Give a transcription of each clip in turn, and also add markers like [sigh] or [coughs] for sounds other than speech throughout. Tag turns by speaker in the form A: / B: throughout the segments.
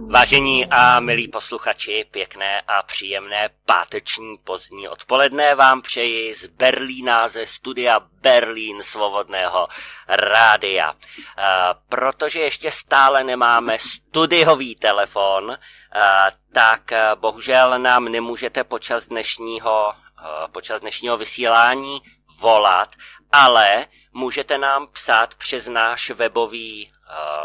A: Vážení a milí posluchači, pěkné a příjemné páteční pozdní odpoledne vám přeji z Berlína, ze studia Berlín Svobodného rádia. Protože ještě stále nemáme studiový telefon, tak bohužel nám nemůžete počas dnešního, počas dnešního vysílání volat, ale můžete nám psát přes náš webový, uh,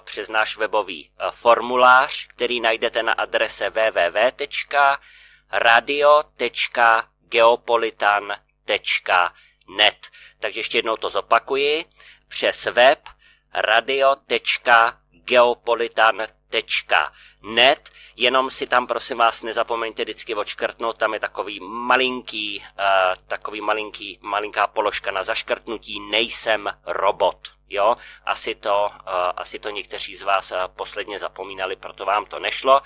A: přes náš webový uh, formulář, který najdete na adrese www.radio.geopolitan.net. Takže ještě jednou to zopakuji. Přes web radio.geopolitan.net net, jenom si tam prosím vás nezapomeňte vždycky odškrtnout, tam je takový malinký, uh, takový malinký, malinká položka na zaškrtnutí, nejsem robot. Jo, asi to, uh, asi to někteří z vás uh, posledně zapomínali, proto vám to nešlo,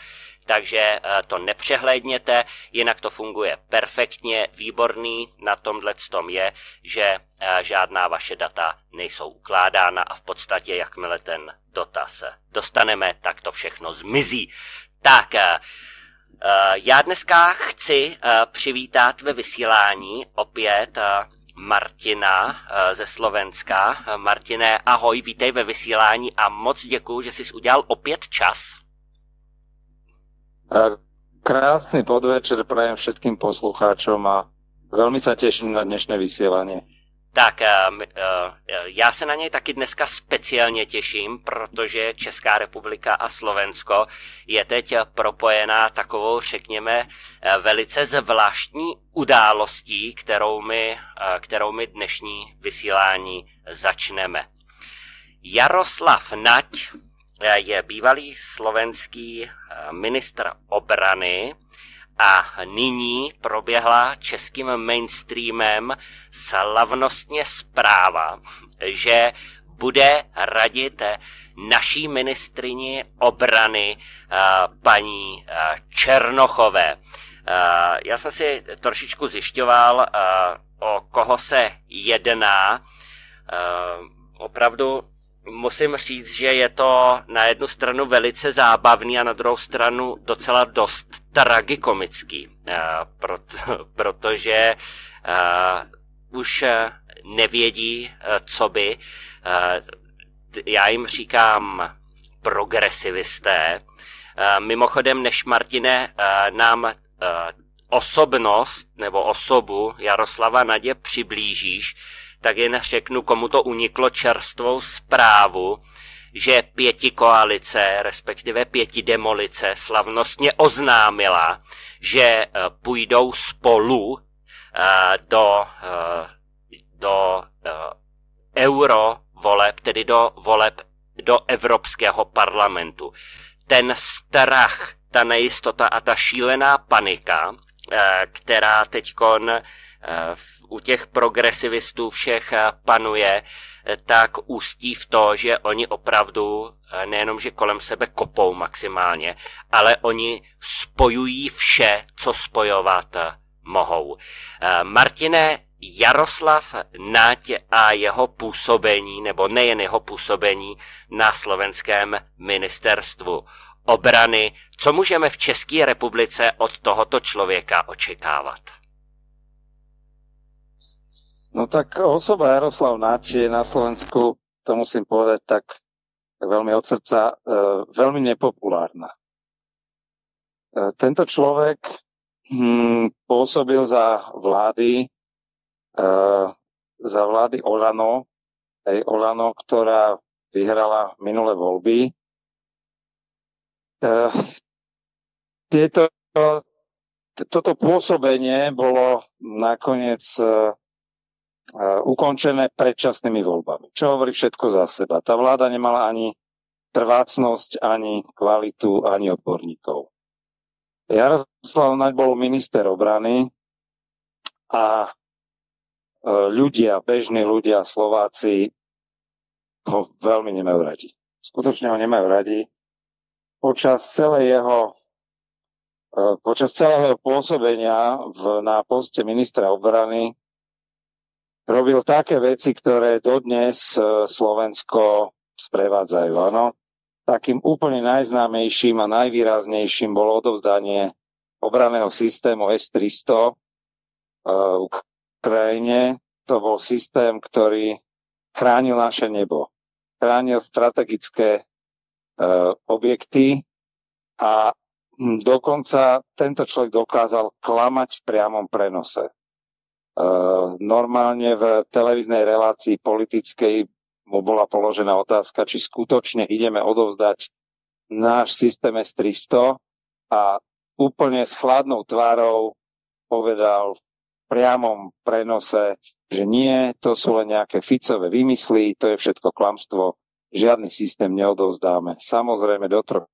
A: takže uh, to nepřehlédněte, jinak to funguje perfektně, výborný na tomhle tom je, že žádná vaše data nejsou ukládána a v podstatě jakmile ten dotaz dostaneme, tak to všechno zmizí. Tak, já dneska chci přivítat ve vysílání opět Martina eh, ze Slovenska. Martine, ahoj, vítej ve vysílání a moc děkuji, že jsi udělal opět čas.
B: Eh, krásný podvečer prajem všetkým poslucháčom a veľmi sa teším na dnešné vysielanie.
A: Tak uh, já se na něj taky dneska speciálně těším, protože Česká republika a Slovensko je teď propojená takovou, řekněme, velice zvláštní událostí, kterou my, kterou my dnešní vysílání začneme. Jaroslav Nať je bývalý slovenský ministr obrany, a nyní proběhla českým mainstreamem slavnostně zpráva, že bude radit naší ministrini obrany paní Černochové. Já jsem si trošičku zjišťoval, o koho se jedná. Opravdu musím říct, že je to na jednu stranu velice zábavný a na druhou stranu docela dost tragikomický, uh, proto, [laughs] protože uh, už nevědí, uh, co by. Já jim říkám progresivisté. Mimochodem, než Martine nám osobnost nebo osobu Jaroslava Nadě přiblížíš, tak jen řeknu, komu to uniklo čerstvou zprávu, že pěti koalice, respektive pěti demolice, slavnostně oznámila, že eh, půjdou spolu eh, do, eh, do euro voleb, tedy do voleb do Evropského parlamentu. Ten strach, ta nejistota a ta šílená panika, která teďkon u těch progresivistů všech eh, panuje, eh, tak ústí v to, že oni opravdu eh, nejenom, že kolem sebe kopou maximálně, ale oni spojují vše, co spojovat mohou. Martine, Jaroslav Nať a jeho působení, nebo nejen jeho působení na slovenském ministerstvu obrany, co můžeme v České republice od tohoto člověka očekávat?
B: No tak osoba Jaroslav Náči je na Slovensku, to musím povedať tak, veľmi od srdca, e, veľmi nepopulárna. E, tento človek hm, pôsobil za vlády, e, za vlády Olano,ej Olano, ktorá vyhrala minulé voľby. E, tieto, toto pôsobenie bolo nakoniec e, ukončené predčasnými voľbami. Čo hovorí všetko za seba. Tá vláda nemala ani trvácnosť, ani kvalitu, ani odborníkov. Jaroslav Naď bol minister obrany a ľudia, bežní ľudia, Slováci ho veľmi nemajú radi. Skutočne ho nemajú radi. Počas celej jeho e, počas celého pôsobenia v, na poste ministra obrany robil také veci, ktoré dodnes e, Slovensko sprevádzajú. Áno. takým úplne najznámejším a najvýraznejším bolo odovzdanie obraného systému S-300 v Ukrajine. To bol systém, ktorý chránil naše nebo. Chránil strategické objekty a dokonca tento človek dokázal klamať v priamom prenose. Normálne v televíznej relácii politickej mu bola položená otázka, či skutočne ideme odovzdať náš systém S-300 a úplne s chladnou tvárou povedal v priamom prenose, že nie, to sú len nejaké Ficové vymysly, to je všetko klamstvo, žiadny systém neodovzdáme. Samozrejme do troch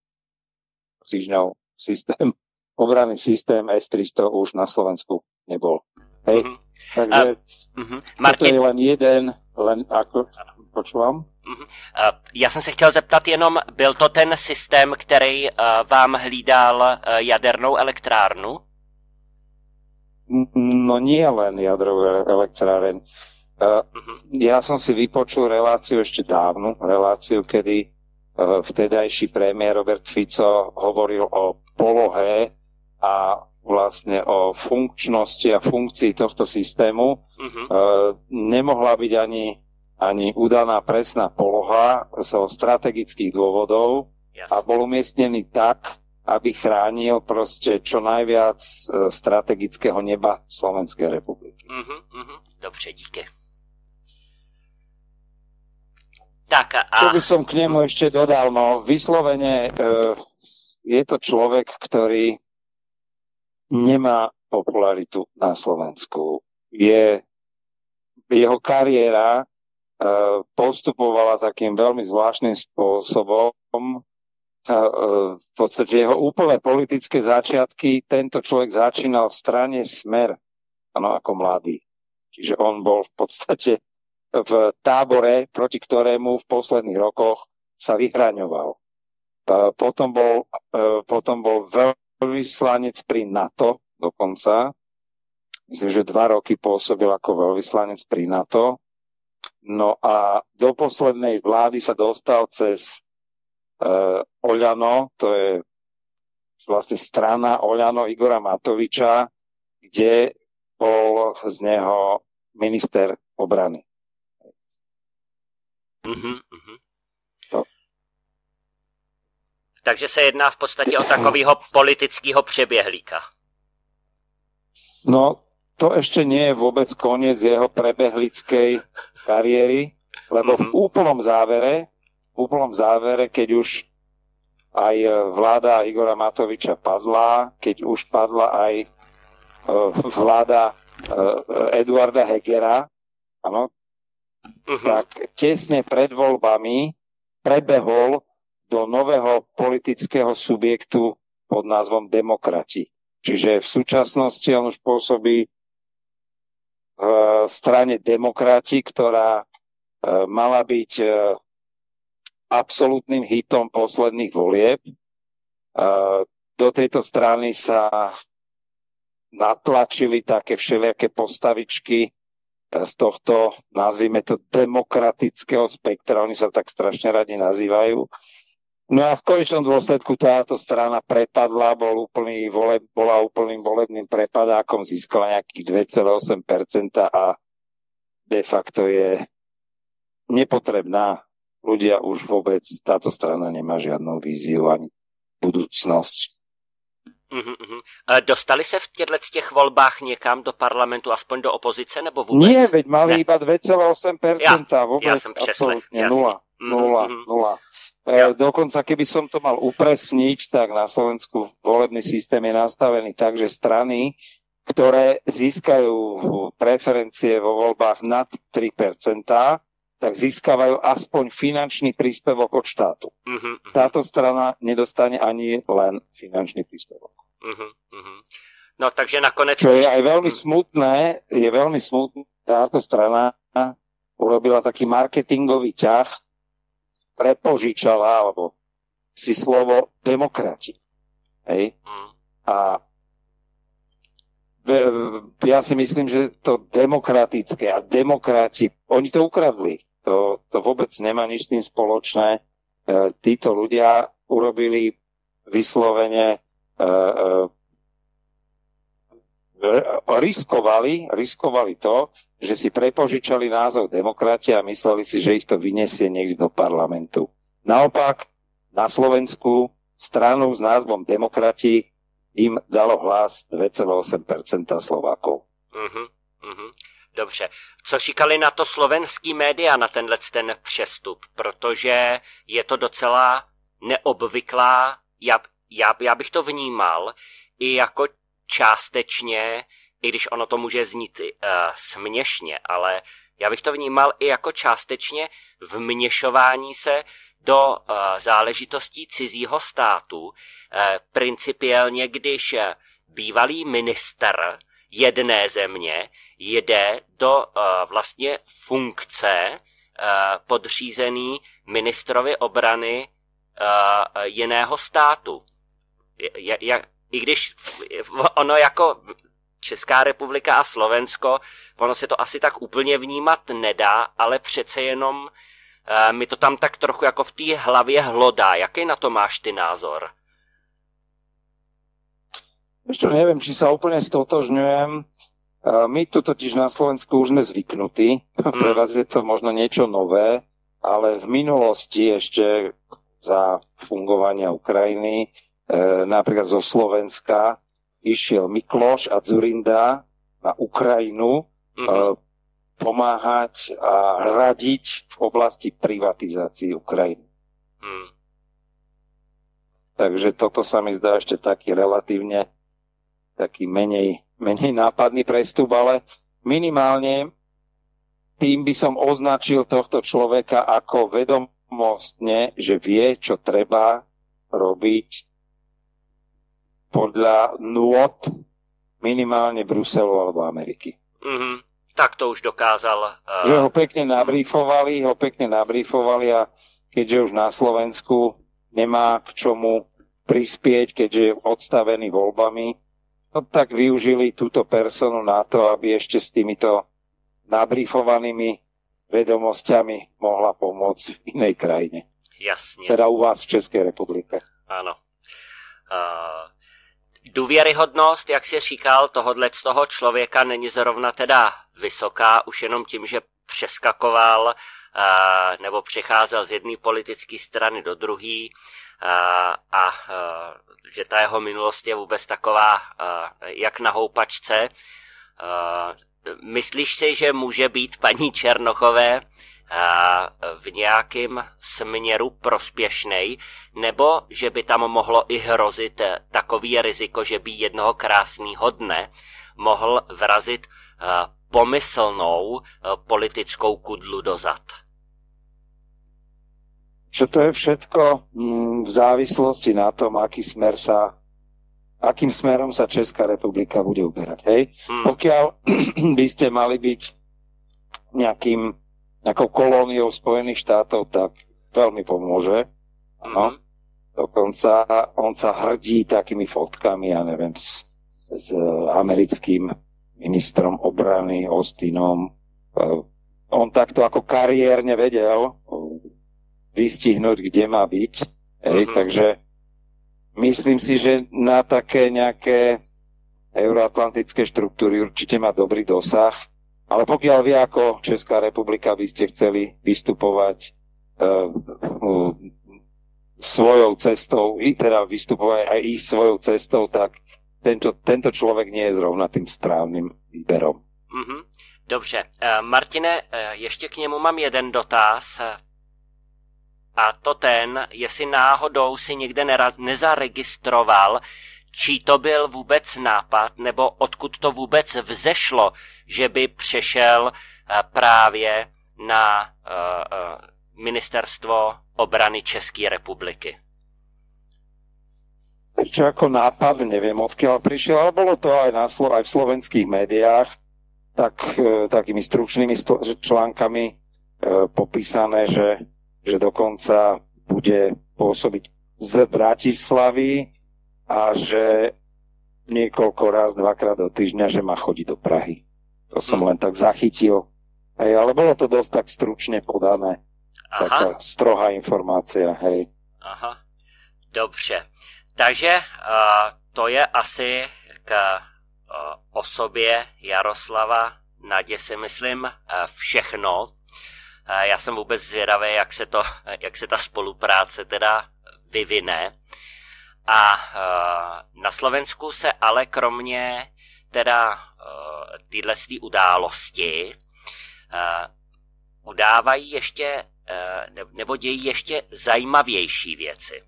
B: týždňov systém, [laughs] obranný systém S-300 už na Slovensku nebol. Hej? Mm-hmm. Takže uh, uh-huh. Martin... to je len jeden, len ako, počúvam.
A: Uh, já jsem se chtěl zeptat jenom, byl to ten systém, který uh, vám hlídal uh, jadernou elektrárnu?
B: No nie len jadrovú elektráreň. Uh-huh. Ja som si vypočul reláciu ešte dávnu, reláciu, kedy uh, vtedajší premiér Robert Fico hovoril o polohe a vlastne o funkčnosti a funkcii tohto systému. Uh-huh. Uh, nemohla byť ani, ani udaná presná poloha zo strategických dôvodov yes. a bol umiestnený tak, aby chránil proste čo najviac uh, strategického neba Slovenskej republiky. Uh-huh,
A: uh-huh. Dobře, díky. Tak a...
B: Čo by som k nemu ešte dodal? No, vyslovene uh, je to človek, ktorý nemá popularitu na Slovensku. Je, jeho kariéra uh, postupovala takým veľmi zvláštnym spôsobom. Uh, uh, v podstate jeho úplné politické začiatky tento človek začínal v strane Smer, ano, ako mladý. Čiže on bol v podstate v tábore, proti ktorému v posledných rokoch sa vyhraňoval. Potom bol, potom bol veľvyslanec pri NATO dokonca. Myslím, že dva roky pôsobil ako veľvyslanec pri NATO. No a do poslednej vlády sa dostal cez uh, Oľano, to je vlastne strana Oľano Igora Matoviča, kde bol z neho minister obrany. Uh-huh, uh-huh.
A: Takže se jedná v podstatě o takového politického přeběhlíka.
B: No, to ešte nie je vôbec koniec jeho prebehlickej kariéry, lebo v mhm. úplnom závere, v úplnom závere, keď už aj vláda Igora Matoviča padla, keď už padla aj e, vláda e, Eduarda Hegera, ano, uh-huh. tak tesne pred voľbami prebehol do nového politického subjektu pod názvom demokrati. Čiže v súčasnosti on už pôsobí v strane demokrati, ktorá e, mala byť e, absolútnym hitom posledných volieb. E, do tejto strany sa natlačili také všelijaké postavičky z tohto, nazvime to, demokratického spektra. Oni sa tak strašne radi nazývajú. No a v konečnom dôsledku táto strana prepadla, bol úplný vole, bola úplným volebným prepadákom, získala nejakých 2,8% a de facto je nepotrebná. Ľudia už vôbec, táto strana nemá žiadnu víziu ani budúcnosť.
A: Uh-huh, uh-huh. Dostali se v těchto těch volbách někam do parlamentu, aspoň do opozice, nebo vůbec?
B: Nie, veď mali ne. iba 2,8%, ja, vôbec ja som absolútne nula, nula, nula. Ja. E, dokonca keby som to mal upresniť, tak na Slovensku volebný systém je nastavený tak, že strany, ktoré získajú preferencie vo voľbách nad 3%, tak získavajú aspoň finančný príspevok od štátu. Uh-huh, uh-huh. Táto strana nedostane ani len finančný príspevok. Uh-huh, uh-huh.
A: No takže nakonec...
B: Čo je aj veľmi smutné, je veľmi smutné, táto strana urobila taký marketingový ťah, prepožičala, alebo si slovo demokrati. Hej? Mm. A ja si myslím, že to demokratické a demokrati, oni to ukradli. To, to vôbec nemá nič tým spoločné. títo ľudia urobili vyslovene riskovali, riskovali to, že si prepožičali názov demokratia a mysleli si, že ich to vyniesie niekde do parlamentu. Naopak, na Slovensku stranu s názvom demokrati im dalo hlas 2,8% Slovákov.
A: Uh-huh, uh-huh. Dobře. Co říkali na to slovenský média, na tenhle ten přestup? Protože je to docela neobvyklá, já, já, já bych to vnímal i jako částečně, i když ono to může znít uh, směšně, ale já bych to vnímal i jako částečně vměšování se do uh, záležitostí cizího státu. Uh, principiálně, když bývalý minister jedné země jde do uh, vlastně funkce uh, podřízený ministrovi obrany uh, jiného státu. I když ono jako Česká republika a Slovensko, ono se to asi tak úplně vnímat nedá, ale přece jenom mi to tam tak trochu jako v té hlavě hlodá. Jaký na to máš ty názor?
B: Ešte neviem, či sa úplne stotožňujem. My tu totiž na Slovensku už sme zvyknutí. Mm. Pre vás je to možno niečo nové, ale v minulosti ešte za fungovania Ukrajiny, e, napríklad zo Slovenska, išiel Mikloš a Zurinda na Ukrajinu mm-hmm. pomáhať a radiť v oblasti privatizácie Ukrajiny. Mm. Takže toto sa mi zdá ešte taký relatívne taký menej, menej nápadný prestup, ale minimálne tým by som označil tohto človeka ako vedomostne, že vie, čo treba robiť podľa nôd minimálne Bruselu alebo Ameriky.
A: Mm-hmm. Tak to už dokázal.
B: Uh... Že ho pekne nabrífovali, ho pekne nabrífovali a keďže už na Slovensku nemá k čomu prispieť, keďže je odstavený voľbami, no tak využili túto personu na to, aby ešte s týmito nabrifovanými vedomosťami mohla pomôcť v inej krajine.
A: Jasně.
B: Teda u vás v České republike.
A: Ano. Uh, důvěryhodnost, jak si říkal, tohodle z toho člověka není zrovna teda vysoká, už jenom tím, že přeskakoval uh, nebo přecházel z jedné politické strany do druhé a, a že ta jeho minulost je vůbec taková, jak na houpačce. Myslíš si, že může být paní Černochové v nějakém směru prospěšnej, nebo že by tam mohlo i hrozit takový riziko, že by jednoho krásného dne mohl vrazit pomyslnou politickou kudlu dozad?
B: Že to je všetko mm, v závislosti na tom, aký smer sa akým smerom sa Česká republika bude uberať. Hej? Hmm. Pokiaľ [clears throat] by ste mali byť nejakým, nejakou kolóniou Spojených štátov, tak veľmi pomôže. Ano. Hmm. Dokonca on sa hrdí takými fotkami, ja neviem, s, s americkým ministrom obrany Austinom. On takto ako kariérne vedel vystihnúť, kde má byť. Hej, uh-huh. Takže myslím si, že na také nejaké euroatlantické štruktúry určite má dobrý dosah. Ale pokiaľ vy ako Česká republika by ste chceli vystupovať uh, uh, svojou cestou, i teda vystupovať aj ísť svojou cestou, tak tento, tento človek nie je zrovna tým správnym výberom.
A: Mm-hmm. Dobře. Uh, Martine, uh, ještě k němu mám jeden dotaz. A to ten, jestli náhodou si někde nezaregistroval, čí to byl vůbec nápad, nebo odkud to vůbec vzešlo, že by přešel eh, právě na uh, ministerstvo obrany České republiky.
B: Čo ako nápad, neviem odkiaľ prišiel, ale bolo to aj, na aj v slovenských médiách, tak, takými stručnými článkami popísané, že že dokonca bude pôsobiť z Bratislavy a že niekoľko raz, dvakrát do týždňa, že má chodiť do Prahy. To som hm. len tak zachytil. Hej, ale bolo to dosť tak stručne podané. Aha. taká strohá informácia, hej.
A: Aha, dobře. Takže uh, to je asi k uh, osobě Jaroslava Nadě si myslím uh, všechno. Já jsem vůbec zvědavý, jak se, to, [laughs] jak se ta spolupráce teda vyvine. A uh, na Slovensku se ale kromě teda uh, tyhle události uh, udávají ještě, nebo dějí ještě zajímavější věci.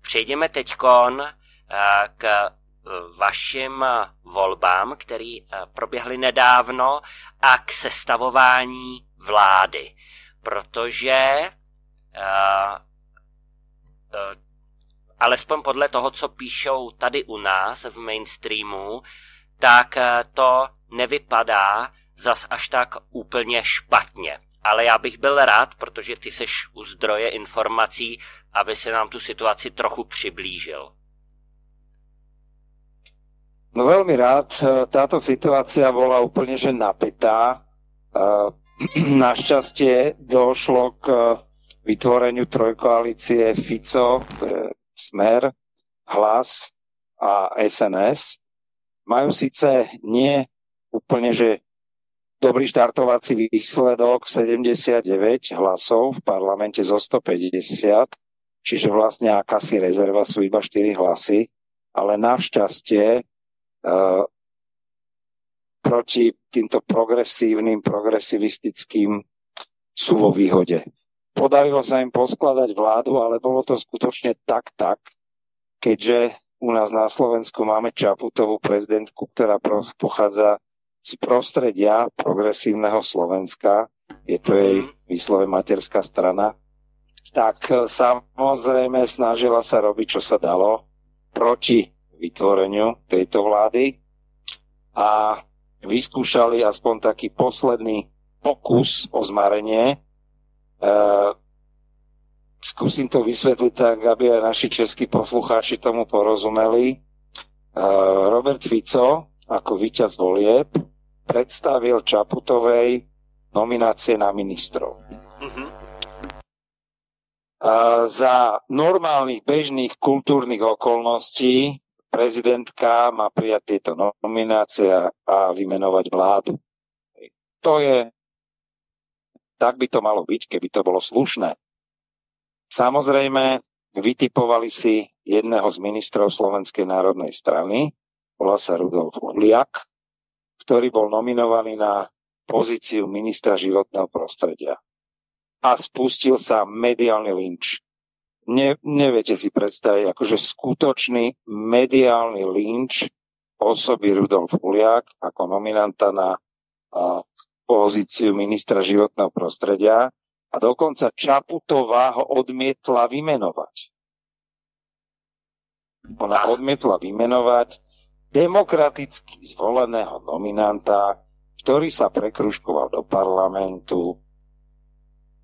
A: Přejdeme teď k vašim volbám, které proběhly nedávno a k sestavování vlády. Protože uh, uh, alespoň podle toho, co píšou tady u nás v mainstreamu, tak eh, to nevypadá zas až tak úplně špatně. Ale já bych byl rád, protože ty seš u zdroje informací, aby se nám tu situaci trochu přiblížil.
B: No veľmi rád. Táto situácia bola úplne že napätá. [clears throat] Našťastie došlo k vytvoreniu trojkoalície Fico, to je Smer, Hlas a SNS majú síce nie úplne, že dobrý štartovací výsledok 79 hlasov v parlamente zo 150, čiže vlastne akási rezerva sú iba 4 hlasy, ale našťastie uh, proti týmto progresívnym, progresivistickým sú vo výhode. Podarilo sa im poskladať vládu, ale bolo to skutočne tak, tak, keďže u nás na Slovensku máme Čaputovú prezidentku, ktorá pochádza z prostredia progresívneho Slovenska. Je to jej mhm. výslove materská strana. Tak samozrejme snažila sa robiť, čo sa dalo proti vytvoreniu tejto vlády a vyskúšali aspoň taký posledný pokus o zmarenie Uh, skúsim to vysvetliť tak, aby aj naši českí poslucháči tomu porozumeli. Uh, Robert Fico ako víťaz volieb predstavil Čaputovej nominácie na ministrov. Uh-huh. Uh, za normálnych bežných kultúrnych okolností prezidentka má prijať tieto nominácie a vymenovať vládu. To je tak by to malo byť, keby to bolo slušné. Samozrejme, vytipovali si jedného z ministrov Slovenskej národnej strany, volá sa Rudolf Uliak, ktorý bol nominovaný na pozíciu ministra životného prostredia. A spustil sa mediálny lynč. Ne, neviete si predstaviť, akože skutočný mediálny lynč osoby Rudolf Uliak ako nominanta na a, pozíciu ministra životného prostredia a dokonca Čaputová ho odmietla vymenovať. Ona odmietla vymenovať demokraticky zvoleného nominanta, ktorý sa prekruškoval do parlamentu.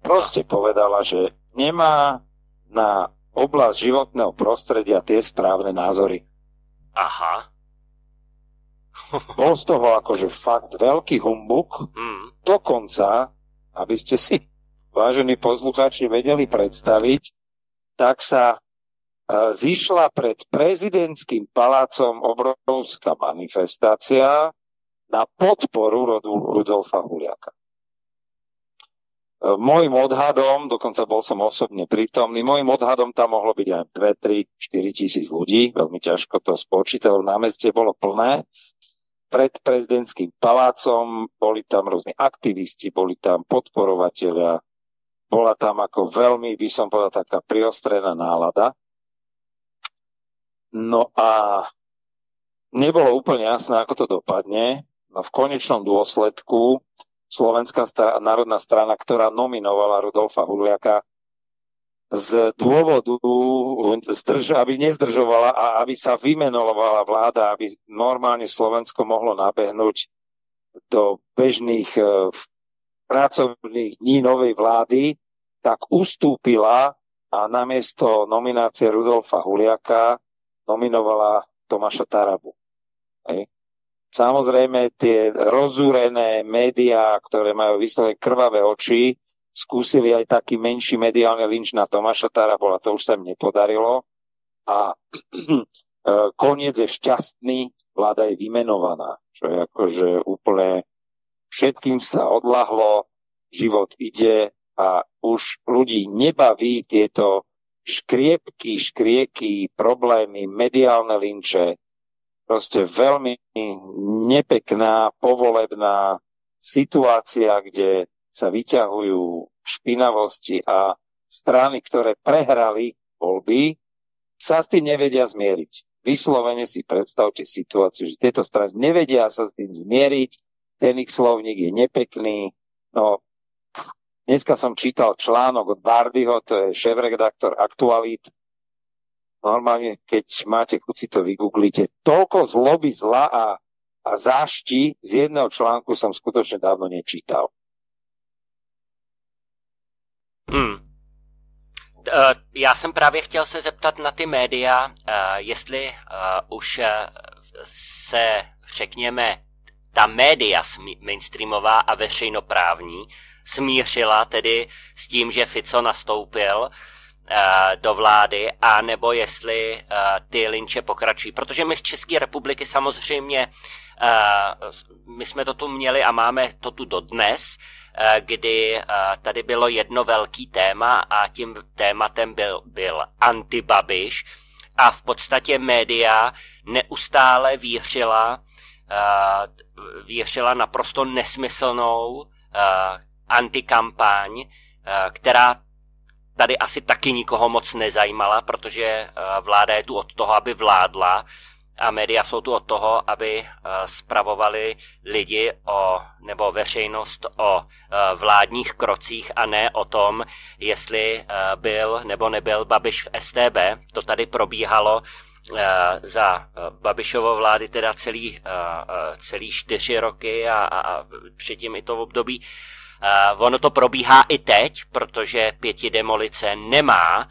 B: Proste povedala, že nemá na oblasť životného prostredia tie správne názory.
A: Aha.
B: Bol z toho akože fakt veľký humbuk. Mm. Dokonca, aby ste si, vážení poslucháči, vedeli predstaviť, tak sa e, zišla pred prezidentským palácom obrovská manifestácia na podporu rodu Rudolfa Huliaka. E, môjim odhadom, dokonca bol som osobne prítomný, môjim odhadom tam mohlo byť aj 2, 3, 4 tisíc ľudí, veľmi ťažko to spočítať, na meste bolo plné pred prezidentským palácom, boli tam rôzni aktivisti, boli tam podporovatelia, bola tam ako veľmi, by som povedal, taká priostrená nálada. No a nebolo úplne jasné, ako to dopadne. No v konečnom dôsledku Slovenská národná strana, ktorá nominovala Rudolfa Huliaka, z dôvodu, aby nezdržovala a aby sa vymenovala vláda, aby normálne Slovensko mohlo nabehnúť do bežných e, pracovných dní novej vlády, tak ustúpila a namiesto nominácie Rudolfa Huliaka nominovala Tomáša Tarabu. Hej. Samozrejme, tie rozúrené médiá, ktoré majú vyslovene krvavé oči, skúsili aj taký menší mediálny lynč na Tomáša Tarabola, to už sa im nepodarilo. A [clears throat] e, koniec je šťastný, vláda je vymenovaná, čo je akože úplne všetkým sa odlahlo, život ide a už ľudí nebaví tieto škriepky, škrieky, problémy, mediálne linče, proste veľmi nepekná, povolebná situácia, kde sa vyťahujú špinavosti a strany, ktoré prehrali voľby, sa s tým nevedia zmieriť. Vyslovene si predstavte situáciu, že tieto strany nevedia sa s tým zmieriť, ten ich slovník je nepekný. No, dneska som čítal článok od Bardyho, to je šéf-redaktor Aktualit. Normálne, keď máte chuť si to vygooglite, toľko zloby, zla a, a zášti z jedného článku som skutočne dávno nečítal.
A: Hmm. Uh, já jsem právě chtěl se zeptat na ty média, uh, jestli uh, už se, řekněme, ta média mainstreamová a veřejnoprávní smířila tedy s tím, že Fico nastoupil do vlády, a nebo jestli ty linče pokračují. Protože my z České republiky samozřejmě, my jsme to tu měli a máme to tu dodnes, Eh, kdy eh, tady bylo jedno velký téma a tím tématem byl, byl antibabiš a v podstatě média neustále vířila, eh, vířila naprosto nesmyslnou antikampaň, která tady asi taky nikoho moc nezajímala, protože vláda je tu od toho, aby vládla a média jsou tu od toho, aby uh, spravovali lidi o, nebo veřejnost o uh, vládních krocích a ne o tom, jestli byl nebo nebyl Babiš v STB. To tady probíhalo za Babišovo vlády teda celý, celý čtyři roky a, a, a předtím i to v období. Ono to probíhá i teď, protože pěti demolice nemá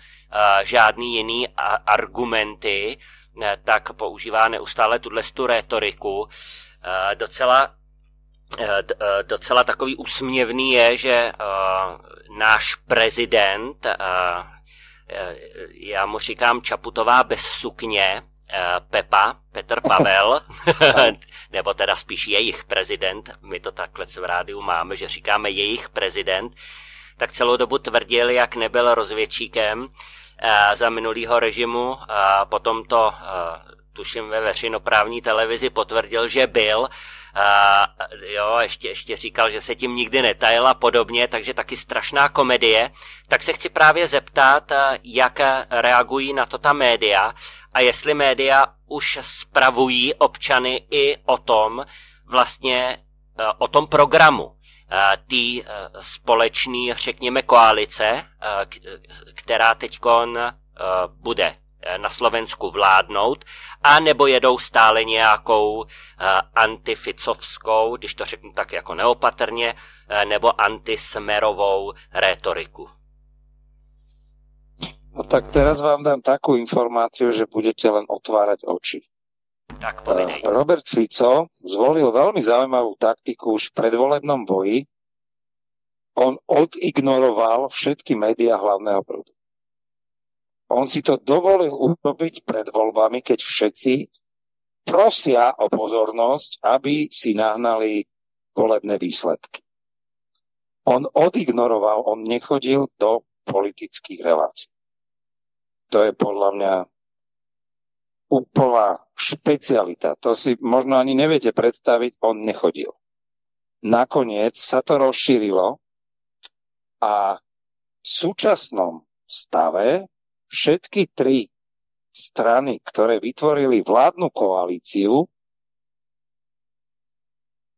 A: žádný jiný argumenty, tak používá neustále tuhle tu rétoriku. Eh, docela, eh, eh, docela takový úsměvný je, že náš prezident, já mu říkám Čaputová bez sukně, Pepa, Petr Pavel, [laughs] [laughs] nebo teda spíš jejich prezident, my to takhle v rádiu máme, že říkáme jejich prezident, tak celou dobu tvrdil, jak nebyl rozvědčíkem, Eh, za minulého režimu potom to eh, tuším ve veřejnoprávní televizi potvrdil, že byl. A jo, ještě, ještě říkal, že se tím nikdy netajil a podobně, takže taky strašná komedie. Tak se chci právě zeptat, jak reagují na to ta média a jestli média už spravují občany i o tom, vlastně o tom programu, Eh, té eh, společné, řekněme, koalice, která teď bude na Slovensku vládnout, a nebo jedou stále nějakou antificovskou, když to řeknu tak jako neopatrně, nebo antismerovou rétoriku.
B: No tak teraz vám dám takú informáciu, že budete len otvárať oči.
A: Tak povedej.
B: Robert Fico zvolil veľmi zaujímavú taktiku už v predvolebnom boji. On odignoroval všetky médiá hlavného prúdu. On si to dovolil urobiť pred voľbami, keď všetci prosia o pozornosť, aby si nahnali volebné výsledky. On odignoroval, on nechodil do politických relácií. To je podľa mňa úplná špecialita. To si možno ani neviete predstaviť, on nechodil. Nakoniec sa to rozšírilo a v súčasnom stave všetky tri strany, ktoré vytvorili vládnu koalíciu,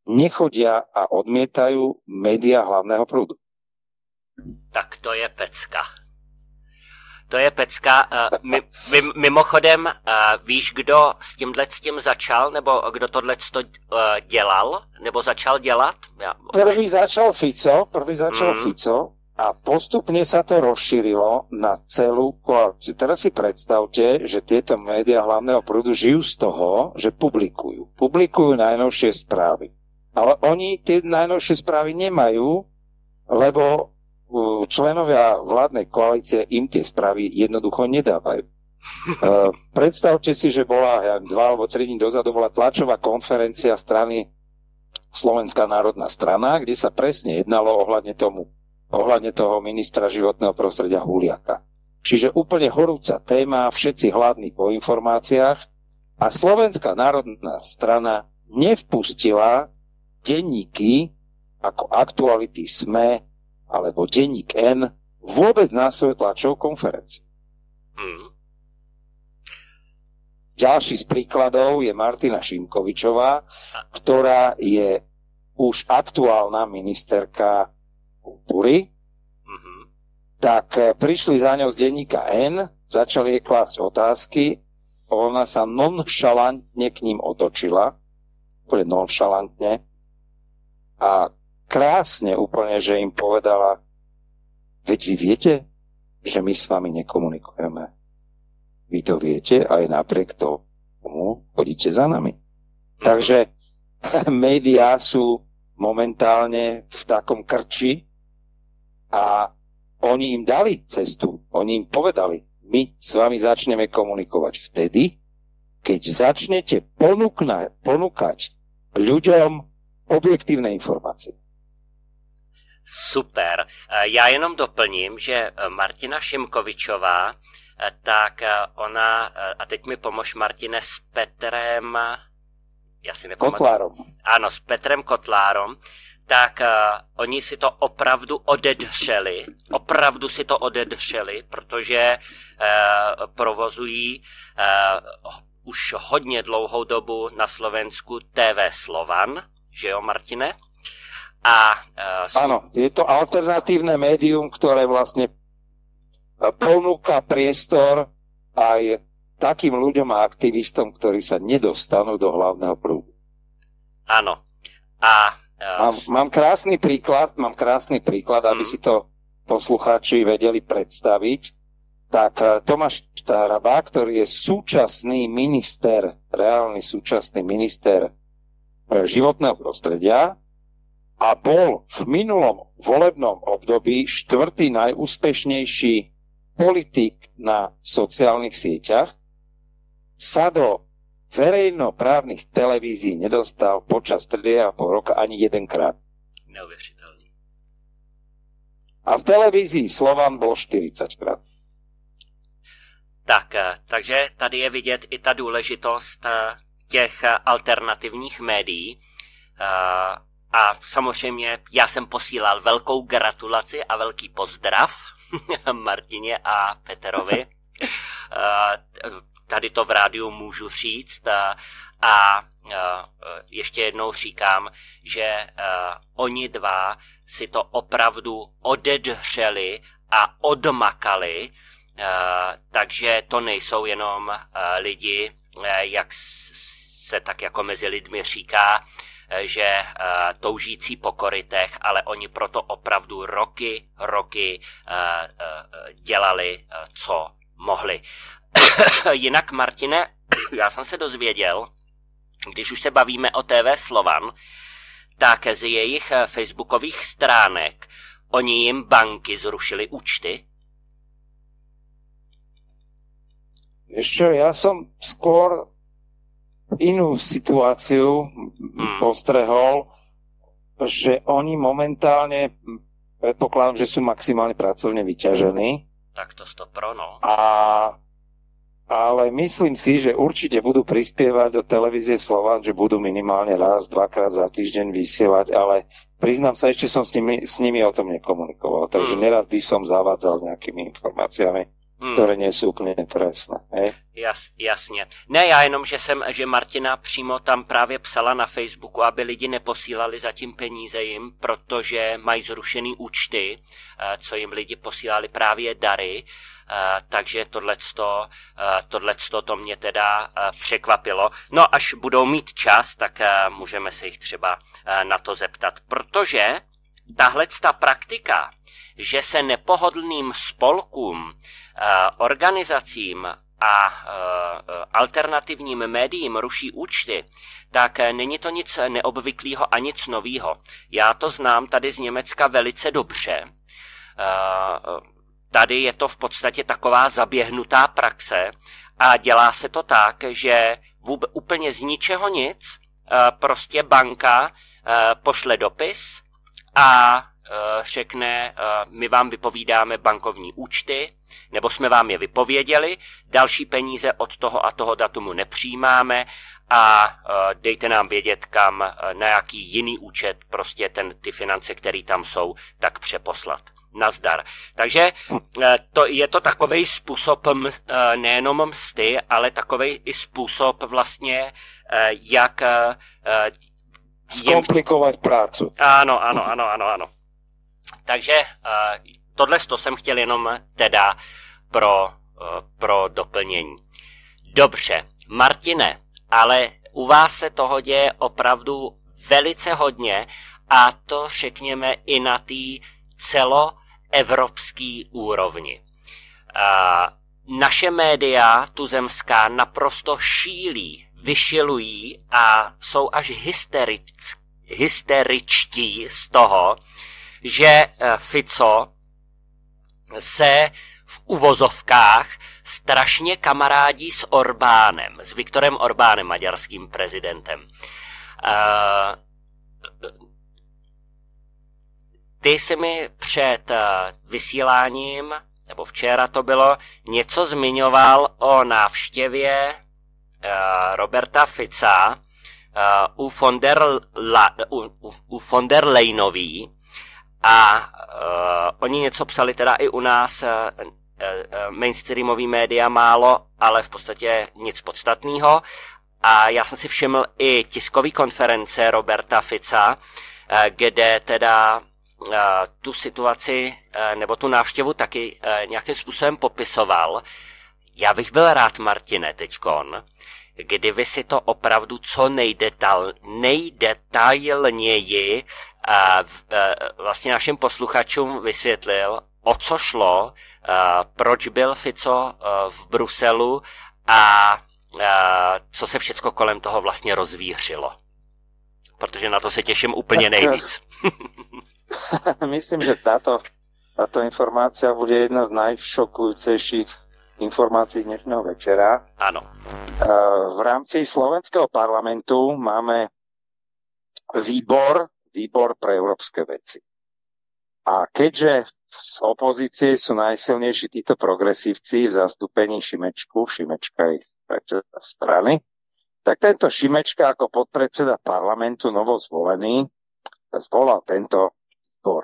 B: nechodia a odmietajú média hlavného prúdu.
A: Tak to je pecka. To je pecka. My, my, mimochodem, víš, kdo s tímhle s tím začal, nebo kdo tohle to dělal, nebo začal dělat?
B: Ja, prvý začal Fico, prvý začal mm. Fico a postupne sa to rozšírilo na celú koalíciu. Teraz si predstavte, že tieto médiá hlavného prúdu žijú z toho, že publikujú. Publikujú najnovšie správy. Ale oni tie najnovšie správy nemajú, lebo členovia vládnej koalície im tie správy jednoducho nedávajú. Uh, predstavte si, že bola ja, dva alebo tri dní dozadu bola tlačová konferencia strany Slovenská národná strana, kde sa presne jednalo ohľadne, tomu, ohľadne toho ministra životného prostredia Huliaka. Čiže úplne horúca téma, všetci hladní po informáciách a Slovenská národná strana nevpustila denníky ako aktuality SME alebo denník N vôbec na svoju tlačovú konferenciu. Mm. Ďalší z príkladov je Martina Šimkovičová, ktorá je už aktuálna ministerka kultúry. Mm-hmm. Tak eh, prišli za ňou z denníka N, začali jej klásť otázky, ona sa nonšalantne k ním otočila, úplne nonšalantne, a krásne úplne, že im povedala, veď vy viete, že my s vami nekomunikujeme. Vy to viete aj napriek tomu chodíte za nami. Mhm. Takže médiá sú momentálne v takom krči a oni im dali cestu. Oni im povedali, my s vami začneme komunikovať vtedy, keď začnete ponúkna, ponúkať ľuďom objektívne informácie.
A: Super. Já jenom doplním, že Martina Šimkovičová tak eh, ona, eh, a teď mi pomož Martine s Petrem, já si nepamatuji.
B: Kotlárom.
A: Ano, s Petrem Kotlárom, tak uh, oni si to opravdu odedřeli, opravdu si to odedřeli, protože uh, provozují uh, už hodně dlouhou dobu na Slovensku TV Slovan, že jo, Martine?
B: A, uh, Áno, je to alternatívne médium, ktoré vlastne ponúka priestor aj takým ľuďom a aktivistom, ktorí sa nedostanú do hlavného prúdu.
A: Áno. A,
B: mám, mám krásny príklad, mám krásny príklad, aby mm. si to poslucháči vedeli predstaviť. Tak e, Tomáš Taraba, ktorý je súčasný minister, reálny súčasný minister e, životného prostredia a bol v minulom volebnom období štvrtý najúspešnejší politik na sociálnych sieťach sa do verejnoprávnych televízií nedostal počas 3,5 roka ani jedenkrát.
A: Neuvěřitelný.
B: A v televízii Slovan bol 40 krát.
A: Tak, eh, takže tady je vidět i ta důležitost eh, těch alternativních médií. Eh, a samozřejmě já jsem posílal velkou gratulaci a velký pozdrav [laughs] Martině a Peterovi. [laughs] Tady to v rádiu můžu říct. A ještě jednou říkám, že oni dva si to opravdu odedřeli a odmakali, takže to nejsou jenom lidi, jak se tak jako mezi lidmi říká, že toužící po korytech, ale oni proto opravdu roky, roky dělali, co mohli. [coughs] Jinak, Martine, [coughs] já jsem se dozvěděl, když už se bavíme o TV Slovan, tak z jejich facebookových stránek oni jim banky zrušili účty.
B: Ešte, ja som skôr inú situáciu hmm. postrehol, že oni momentálne, predpokladám, že sú maximálne pracovne vyťažení.
A: Tak to stopro, no.
B: A, ale myslím si, že určite budú prispievať do televízie Slovan, že budú minimálne raz, dvakrát za týždeň vysielať, ale priznám sa, ešte som s nimi, s nimi o tom nekomunikoval, takže hmm. nerad by som zavádzal nejakými informáciami hmm. které nejsou úplně presné. Hej?
A: Jas, jasně. Ne, já jenom, že jsem, že Martina přímo tam právě psala na Facebooku, aby lidi neposílali zatím peníze jim, protože mají zrušený účty, eh, co jim lidi posílali právě dary, takže tohleto, eh, tohleto to mě teda překvapilo. No až budou mít čas, tak můžeme se jich třeba na to zeptat, protože tahle ta praktika, že se nepohodlným spolkům Eh, organizacím a eh, alternativním médiím ruší účty, tak eh, není to nic neobvyklého a nic nového. Já to znám tady z Německa velice dobře, tady je to v podstatě taková zaběhnutá praxe a dělá se to tak, že vůbec, úplně z ničeho nic prostě banka pošle dopis a řekne, my vám vypovídáme bankovní účty, nebo jsme vám je vypověděli, další peníze od toho a toho datumu nepřijímáme a dejte nám vědět, kam, na jaký jiný účet prostě ten, ty finance, které tam jsou, tak přeposlat. Nazdar. Takže e, to, je to takový způsob nejenom msty, ale takový i způsob vlastně, jak
B: zkomplikovat prácu.
A: Ano, ano, ano, ano, ano. Takže tohle to jsem chtěl jenom teda pro, pro doplnění. Dobře, Martine, ale u vás se toho děje opravdu velice hodně a to řekněme i na té celoevropské úrovni. Naše média tuzemská naprosto šílí, vyšilují a jsou až hysteričtí z toho, že eh, Fico se v uvozovkách strašně kamarádí s Orbánem, s Viktorem Orbánem, maďarským prezidentem. Uh, ty jsi mi před uh, vysíláním, nebo včera to bylo, něco zmiňoval o návštěvě uh, Roberta Fica uh, u, von der La, u, u, von der Leyenový a oni něco psali teda i u nás mainstreamový média málo, ale v podstatě nic podstatného. A já jsem si všiml i tiskový konference Roberta Fica, kde teda tu situaci uh, nebo tu návštěvu taky uh, nějakým způsobem popisoval. Já bych byl rád, Martine, teďkon, kdyby si to opravdu co nejdetal, nejdetailněji a vlastně našim posluchačům vysvětlil, o co šlo, proč byl Fico v Bruselu a co se všecko kolem toho vlastně rozvířilo. Protože na to se těším úplně nejvíc. [laughs] [laughs]
B: Myslím, že táto, táto informácia bude jedna z najšokujúcejších informácií dnešného večera.
A: Áno.
B: V rámci slovenského parlamentu máme výbor výbor pre európske veci. A keďže z opozície sú najsilnejší títo progresívci v zastúpení Šimečku, Šimečka ich predseda strany, tak tento Šimečka ako podpredseda parlamentu novozvolený zvolal tento výbor.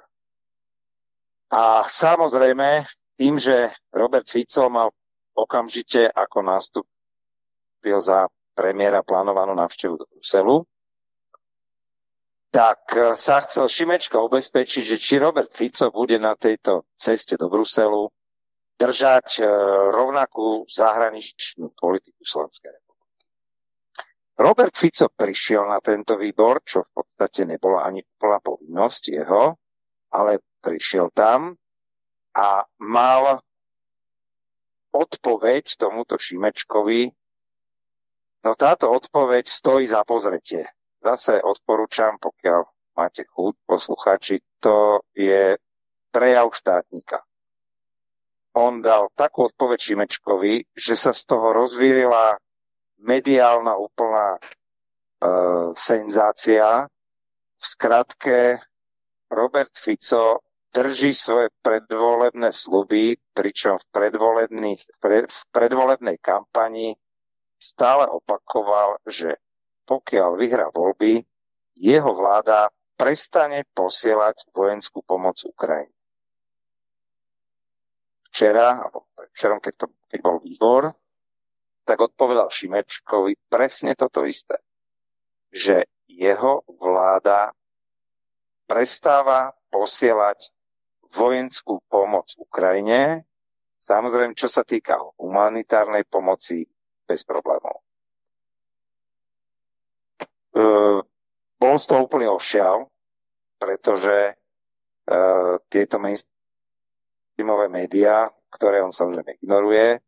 B: A samozrejme, tým, že Robert Fico mal okamžite ako nastúpil za premiéra plánovanú návštevu do Bruselu, tak e, sa chcel Šimečka ubezpečiť, že či Robert Fico bude na tejto ceste do Bruselu držať e, rovnakú zahraničnú politiku Slovenskej republiky. Robert Fico prišiel na tento výbor, čo v podstate nebola ani plná povinnosť jeho, ale prišiel tam a mal odpoveď tomuto Šimečkovi. No táto odpoveď stojí za pozretie zase odporúčam, pokiaľ máte chuť, posluchači, to je prejav štátnika. On dal takú odpoveď Šimečkovi, že sa z toho rozvírila mediálna úplná e, senzácia. V skratke, Robert Fico drží svoje predvolebné sluby, pričom v, predvolebných, v predvolebnej kampani stále opakoval, že pokiaľ vyhrá voľby, jeho vláda prestane posielať vojenskú pomoc Ukrajine. Včera, alebo včerom, keď, to, keď bol výbor, tak odpovedal Šimečkovi presne toto isté. Že jeho vláda prestáva posielať vojenskú pomoc Ukrajine, samozrejme, čo sa týka humanitárnej pomoci, bez problémov. Uh, bol z toho úplný ošial, pretože uh, tieto mainstreamové médiá, ktoré on samozrejme ignoruje,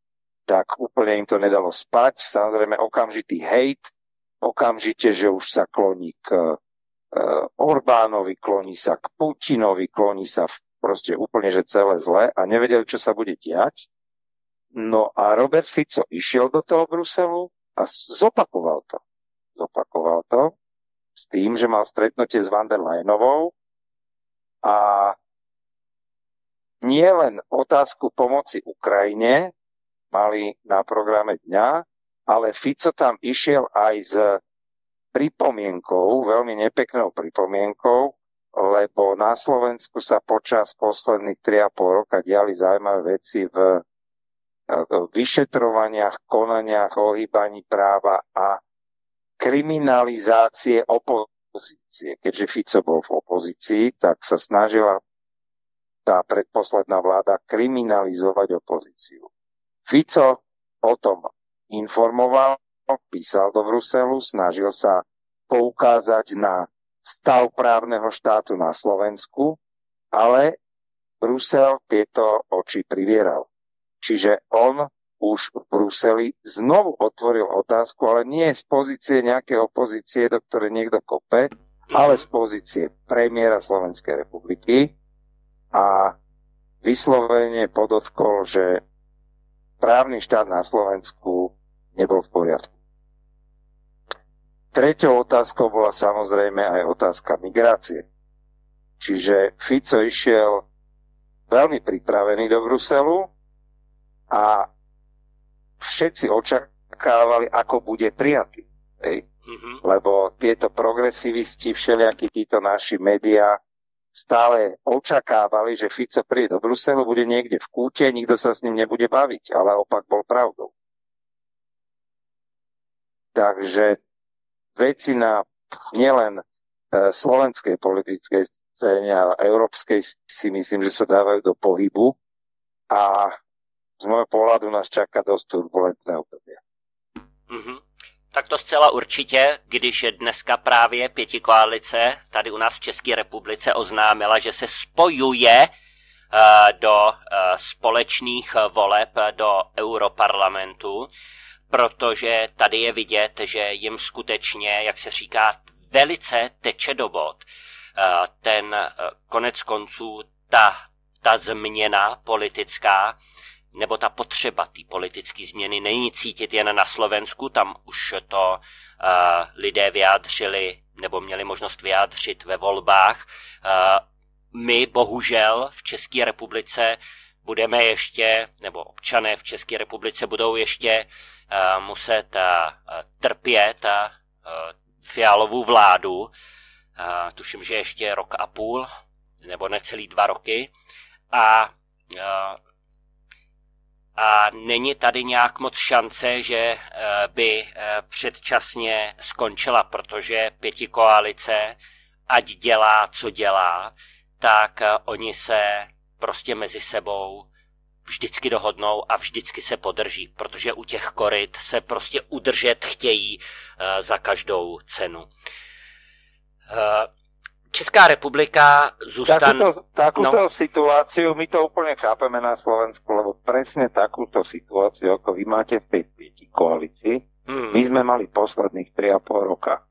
B: tak úplne im to nedalo spať. Samozrejme okamžitý hejt, okamžite, že už sa kloní k Orbánovi, kloní sa k Putinovi, kloní sa proste úplne, že celé zle a nevedeli, čo sa bude diať. No a Robert Fico išiel do toho Bruselu a zopakoval to. Zopakoval to s tým, že mal stretnutie s van der Leyenovou a nie len otázku pomoci Ukrajine mali na programe dňa, ale Fico tam išiel aj s pripomienkou, veľmi nepeknou pripomienkou, lebo na Slovensku sa počas posledných 3,5 roka diali zaujímavé veci v vyšetrovaniach, konaniach, ohýbaní práva a kriminalizácie opozície. Keďže Fico bol v opozícii, tak sa snažila tá predposledná vláda kriminalizovať opozíciu. Fico o tom informoval, písal do Bruselu, snažil sa poukázať na stav právneho štátu na Slovensku, ale Brusel tieto oči privieral. Čiže on už v Bruseli znovu otvoril otázku, ale nie z pozície nejakej opozície, do ktorej niekto kope, ale z pozície premiéra Slovenskej republiky a vyslovene podotkol, že právny štát na Slovensku nebol v poriadku. Treťou otázkou bola samozrejme aj otázka migrácie. Čiže Fico išiel veľmi pripravený do Bruselu a všetci očakávali, ako bude prijatý. Hej? Mm-hmm. Lebo tieto progresivisti, všelijakí títo naši médiá stále očakávali, že Fico príde do Bruselu, bude niekde v kúte, nikto sa s ním nebude baviť, ale opak bol pravdou. Takže veci na nielen e, slovenskej politickej scéne, ale európskej si myslím, že sa dávajú do pohybu a z môjho pohľadu nás čaká dosť turbulentné obdobie.
A: Mm-hmm. Tak to zcela určitě, když je dneska právě pěti koalice tady u nás v České republice oznámila, že se spojuje uh, do uh, společných voleb do Europarlamentu, protože tady je vidět, že jim skutečně, jak se říká, velice teče do bod. Uh, ten konec konců, ta, ta změna politická, nebo ta potřeba té politické změny není cítit jen na Slovensku, tam už to uh, lidé vyjádřili nebo měli možnost vyjádřit ve volbách. My bohužel v České republice budeme ještě, nebo občané v České republice budou ještě uh, muset uh, trpět uh, fialovou vládu. Tuším, že ještě rok a půl, nebo necelý dva roky. A a není tady nějak moc šance, že eh, by eh, předčasně skončila, protože pěti koalice, ať dělá, co dělá, tak eh, oni se prostě mezi sebou vždycky dohodnou a vždycky se podrží, protože u těch koryt se prostě udržet chtějí za každou cenu. Česká republika zústan...
B: Takúto, takúto no. situáciu, my to úplne chápeme na Slovensku, lebo presne takúto situáciu, ako vy máte v tej pieti koalícii, mm. my sme mali posledných 3,5 roka.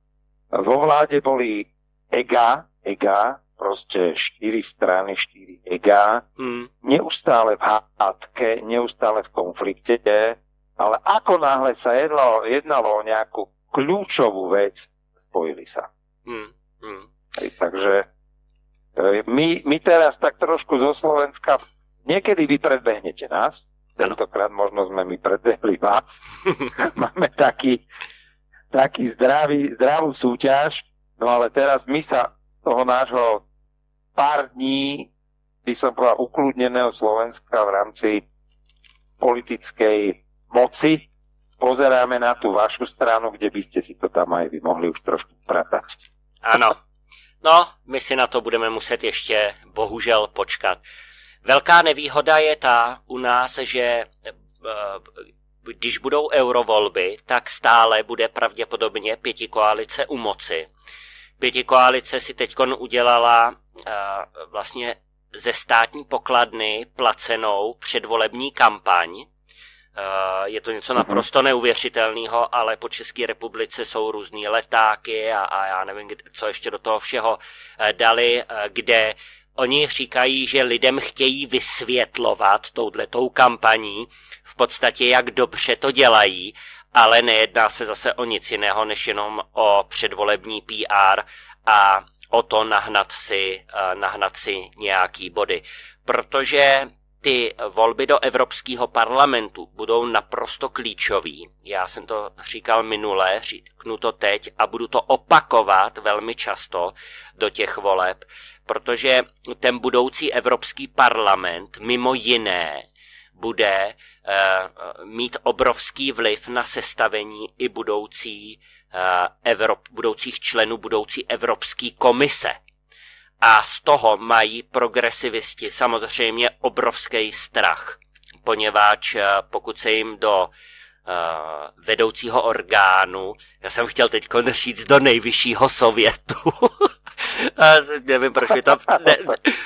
B: Vo vláde boli EGA, EGA, proste 4 strany, 4 EGA, mm. neustále v hádke, neustále v konflikte, ale ako náhle sa jednalo, jednalo o nejakú kľúčovú vec, spojili sa. Mm. Mm. Takže e, my, my teraz tak trošku zo Slovenska, niekedy vy predbehnete nás, tentokrát možno sme my predbehli vás. [laughs] Máme taký, taký zdravý, zdravú súťaž, no ale teraz my sa toho nášho pár dní, by som povedal, ukludneného Slovenska v rámci politickej moci pozeráme na tú vašu stranu, kde by ste si to tam aj vy mohli už trošku pratať.
A: Áno, No, my si na to budeme muset ještě bohužel počkat. Velká nevýhoda je ta u nás, že eh, když budou eurovolby, tak stále bude pravděpodobně pěti koalice u moci. Pěti koalice si teď udělala eh, vlastně ze státní pokladny placenou předvolební kampaň, Eh, je to něco mhm. naprosto neuvěřitelného, ale po České republice jsou různé letáky a, a já nevím, co ještě do toho všeho eh, dali, kde oni říkají, že lidem chtějí vysvětlovat touhletou kampaní v podstatě, jak dobře to dělají, ale nejedná se zase o nic jiného, než jenom o předvolební PR a o to nahnat si, uh, nahnat si nějaký body. Protože ty volby do Evropského parlamentu budou naprosto klíčový. Já jsem to říkal minule, říknu to teď a budu to opakovat velmi často do těch voleb, protože ten budoucí Evropský parlament mimo jiné bude uh, mít obrovský vliv na sestavení i budoucí, uh, Evrop, budoucích členů budoucí Evropské komise. A z toho mají progresivisti samozřejmě obrovský strach, poněvadž eh, pokud se jim do vedoucího orgánu, já jsem chtěl teď říct do nejvyššího sovětu, [laughs] nevím, proč mi to, [laughs] ne,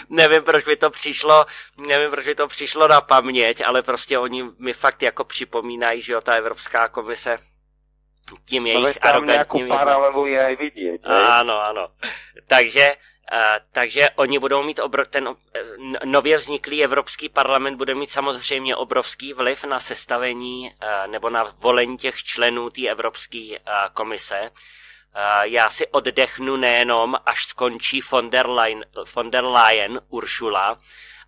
A: nevím, proč mi to přišlo, nevím, proč mi to přišlo na paměť, ale prostě oni mi fakt jako připomínají, že jo, ta Evropská komise tím jejich
B: no, arrogantním... paralelu je aj vidět.
A: Ano, ano. Takže takže oni budou mít obro, ten uh, nově vzniklý Evropský parlament bude mít samozřejmě obrovský vliv na sestavení uh, nebo na volení těch členů té Evropské komise. Já si oddechnu nejenom, až skončí von der Leyen, von der Leyen Uršula,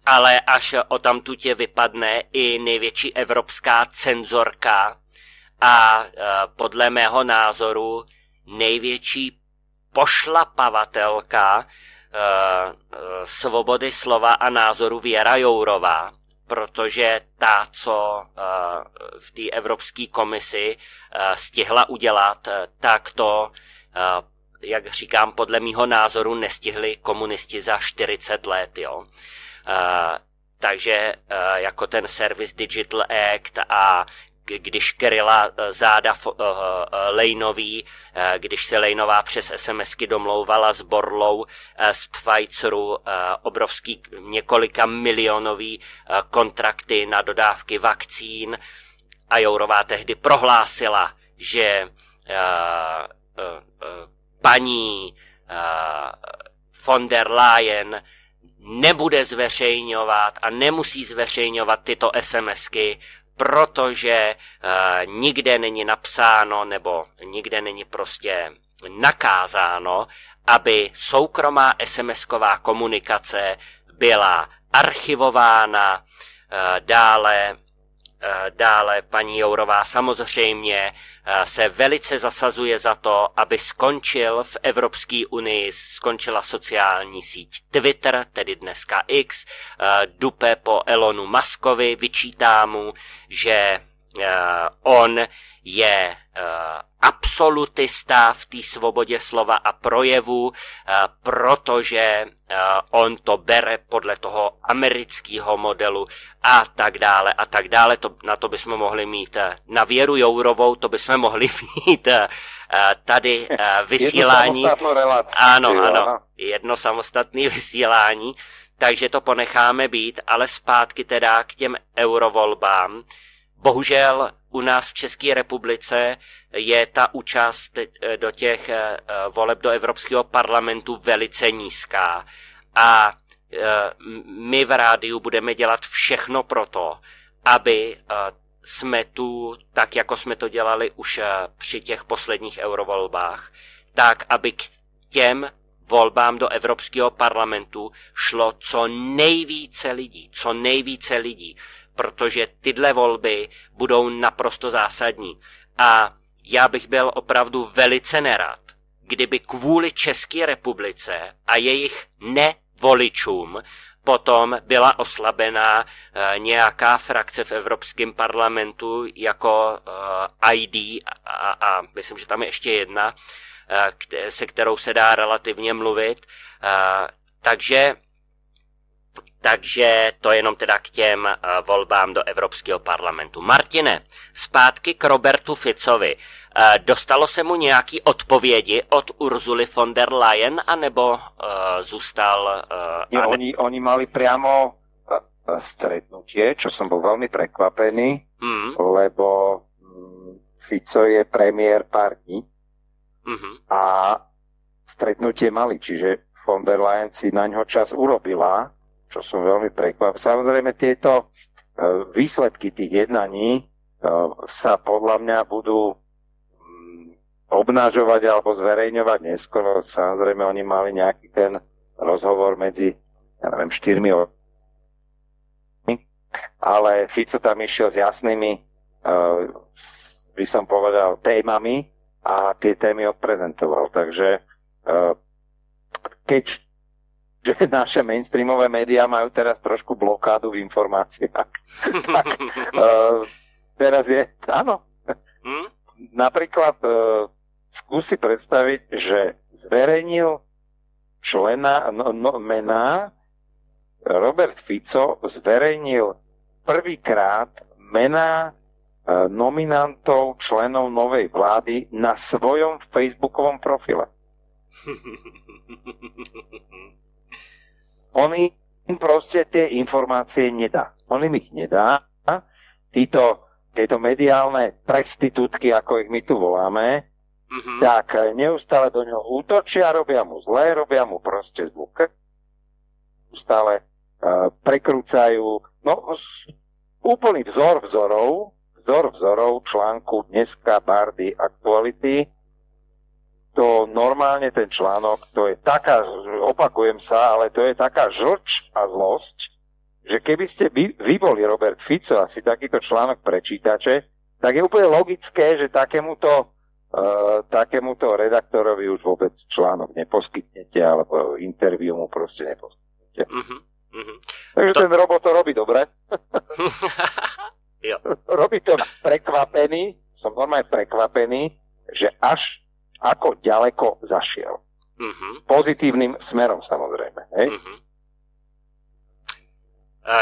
A: ale až o tamtutě vypadne i největší evropská cenzorka a podle mého názoru největší pošlapavatelka uh, svobody slova a názoru Věra Jourová, protože ta, co uh, v té Evropské komisi stihla udělat, tak to, jak říkám, podle mýho názoru nestihli komunisti za 40 let. Jo. Takže jako ten Service Digital Act a když kryla eh, záda uh, Lejnový, když se Lejnová přes SMSky domlouvala s Borlou z Pfizeru obrovský několika milionový kontrakty na dodávky vakcín. A Jourová tehdy prohlásila, že paní von der Leyen nebude zveřejňovat a nemusí zveřejňovat tyto SMSky, protože uh, nikde není napsáno nebo nikde není prostě nakázáno, aby soukromá SMS-ková komunikace byla archivována, uh, dále Eh, dále paní Jourová samozřejmě eh, se velice zasazuje za to, aby skončil v Evropské unii, skončila sociální síť Twitter, tedy dneska X, eh, dupe po Elonu Muskovi, vyčítá mu, že on je absolutista v té svobodě slova a projevu, protože on to bere podle toho amerického modelu a tak dále a tak dále. To, na to bychom mohli mít na Věru Jourovou, to bychom [laughs] mohli mít tady vysílání.
B: Jedno relaci,
A: ano, ano, jedno samostatné vysílání, takže to ponecháme být, ale zpátky teda k těm eurovolbám. Bohužel u nás v České republice je ta účast eh, do těch eh, voleb do Evropského parlamentu velice nízká. A eh, my v rádiu budeme dělat všechno pro to, aby jsme tu, tak jako jsme to dělali už při těch posledních eurovolbách, tak aby k těm volbám do Evropského parlamentu šlo co nejvíce lidí, co nejvíce lidí protože tyhle volby budou naprosto zásadní. A já bych byl opravdu velice nerad, kdyby kvůli České republice a jejich nevoličům potom byla oslabená e, nějaká frakce v Evropském parlamentu jako e, ID a, a myslím, že tam je ještě jedna, e, se kterou se dá relativně mluvit. Takže takže to jenom teda k těm uh, volbám do Evropského parlamentu. Martine, zpátky k Robertu Ficovi. Uh, dostalo se mu nějaký odpovědi od Urzuly von der Leyen, anebo uh, zůstal...
B: Nie, ane... oni, oni mali priamo stretnutie, čo som bol veľmi prekvapený, mm. lebo mm, Fico je premiér pár dní mm-hmm. a stretnutie mali, čiže von der Leyen si na ňo čas urobila, čo som veľmi prekvapil. Samozrejme tieto uh, výsledky tých jednaní uh, sa podľa mňa budú um, obnážovať alebo zverejňovať neskôr. Samozrejme oni mali nejaký ten rozhovor medzi, ja neviem, štyrmi ale Fico tam išiel s jasnými, uh, by som povedal, témami a tie témy odprezentoval. Takže keď že [laughs] naše mainstreamové médiá majú teraz trošku blokádu v informáciách. [laughs] tak uh, teraz je, áno. Hmm? Napríklad uh, skúsi predstaviť, že zverejnil člena, no, no, mená, Robert Fico zverejnil prvýkrát mená uh, nominantov členov novej vlády na svojom facebookovom profile. [laughs] On im proste tie informácie nedá. On im ich nedá. Títo, tieto mediálne prestitútky, ako ich my tu voláme, mm-hmm. tak neustále do ňoho útočia, robia mu zlé, robia mu proste zvuk. Stále uh, prekrúcajú. No, úplný vzor vzorov, vzor vzorov článku dneska Bardy Aktuality, to normálne ten článok, to je taká, opakujem sa, ale to je taká žlč a zlosť, že keby ste vy, vy boli Robert Fico a si takýto článok prečítate, tak je úplne logické, že takémuto, uh, takémuto redaktorovi už vôbec článok neposkytnete, alebo interviu mu proste neposkytnete. Uh-huh, uh-huh. Takže to... ten robot to robí dobre. [laughs] robí to prekvapený, som normálne prekvapený, že až ako ďaleko zašiel. Uh-huh. Pozitívnym smerom samozrejme. Hej? Uh-huh.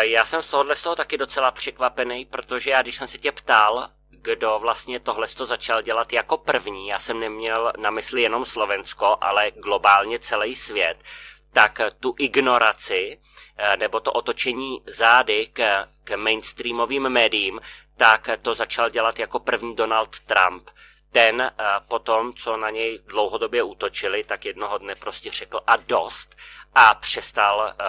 A: Já jsem z tohohle z toho taky docela překvapený, protože já, když jsem se tě ptal, kdo vlastně tohle to začal dělat jako první, já jsem neměl na mysli jenom Slovensko, ale globálně celý svět, tak tu ignoraci eh, nebo to otočení zády k, k mainstreamovým médiím, tak to začal dělat jako první Donald Trump ten eh, potom, co na něj dlouhodobě útočili, tak jednoho dne prostě řekl a dost a přestal, eh,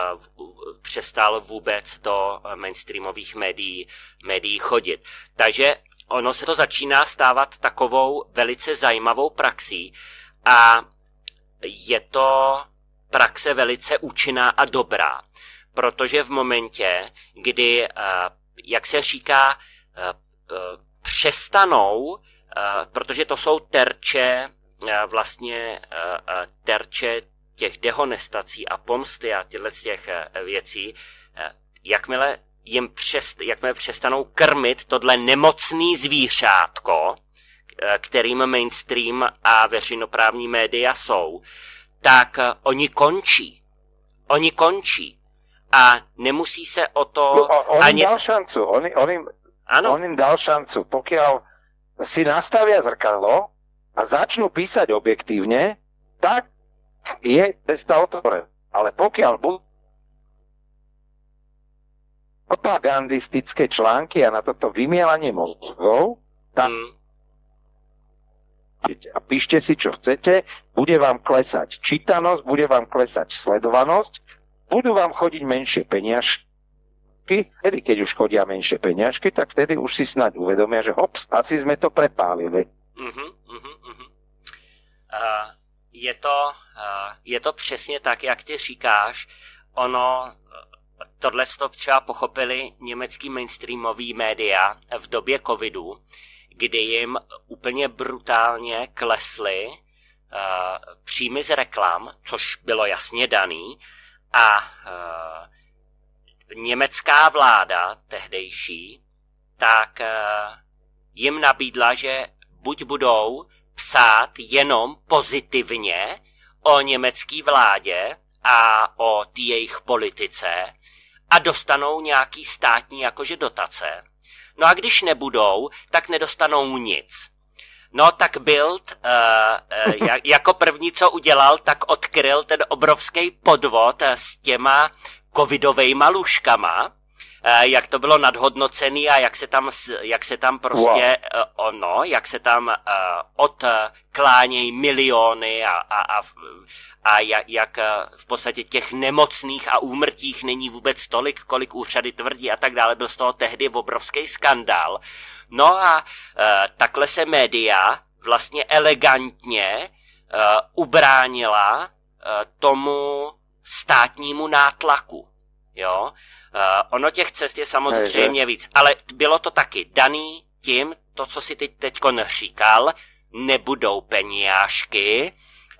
A: přestal vůbec do mainstreamových médií, médií chodit. Takže ono se to začíná stávat takovou velice zajímavou praxí a je to praxe velice účinná a dobrá, protože v momentě, kdy, eh, jak se říká, přestanou protože to jsou terče, eh, vlastně eh, terče těch dehonestací a pomsty a těchto těch věcí, jakmile jim přest, jakmile přestanou krmit tohle nemocný zvířátko, kterým mainstream a veřejnoprávní média jsou, tak oni končí. Oni končí. A nemusí se o to...
B: No, on ani... dal šancu. On, on, im, ano. on im dal šancu. Pokiaľ si nastavia zrkadlo a začnú písať objektívne, tak je cesta otvorená. Ale pokiaľ budú propagandistické články a na toto vymielanie mozgov, tak mm. a píšte si, čo chcete, bude vám klesať čítanosť, bude vám klesať sledovanosť, budú vám chodiť menšie peniažky, peniažky, vtedy, keď už chodia menšie peniažky, tak vtedy už si snad uvedomia, že hops, asi sme to prepálili. Uh-huh, uh-huh.
A: Uh, je, to, uh, je to přesně tak, jak ty říkáš. Ono, tohle to třeba pochopili německý mainstreamový média v době covidu, kdy jim úplně brutálně klesly uh, příjmy z reklam, což bylo jasně daný, a uh, německá vláda tehdejší, tak eh, jim nabídla, že buď budou psát jenom pozitivně o německé vládě a o té jejich politice a dostanou nějaký státní jakože dotace. No a když nebudou, tak nedostanou nic. No tak Bild uh, uh, [laughs] jako první, co udělal, tak odkryl ten obrovský podvod s těma covidovejma lůžkama jak to bylo nadhodnocený a jak se tam, jak se tam prostě, wow. ono, jak se tam odklánějí miliony a, a, a, a jak, jak v podstatě těch nemocných a úmrtích není vůbec tolik, kolik úřady tvrdí a tak dále. Byl z toho tehdy obrovský skandál. No a takhle se média vlastně elegantně ubránila tomu státnímu nátlaku. Jo? Uh, ono těch cest je samozřejmě víc, ale bylo to taky daný tím, to, co si teď teďko říkal, nebudou peněžky,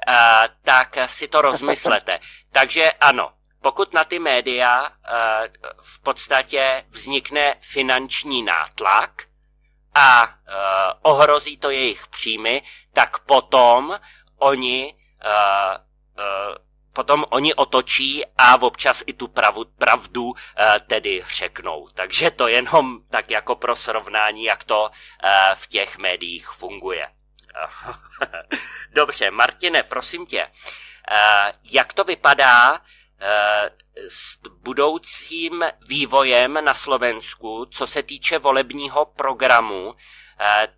A: uh, tak si to rozmyslete. [laughs] Takže ano, pokud na ty média uh, v podstatě vznikne finanční nátlak a uh, ohrozí to jejich příjmy, tak potom oni uh, uh, potom oni otočí a občas i tu pravu, pravdu eh, tedy řeknou. Takže to jenom tak jako pro srovnání, jak to eh, v těch médiích funguje. [laughs] Dobře, Martine, prosím tě, eh, jak to vypadá s budoucím vývojem na Slovensku, co se týče volebního programu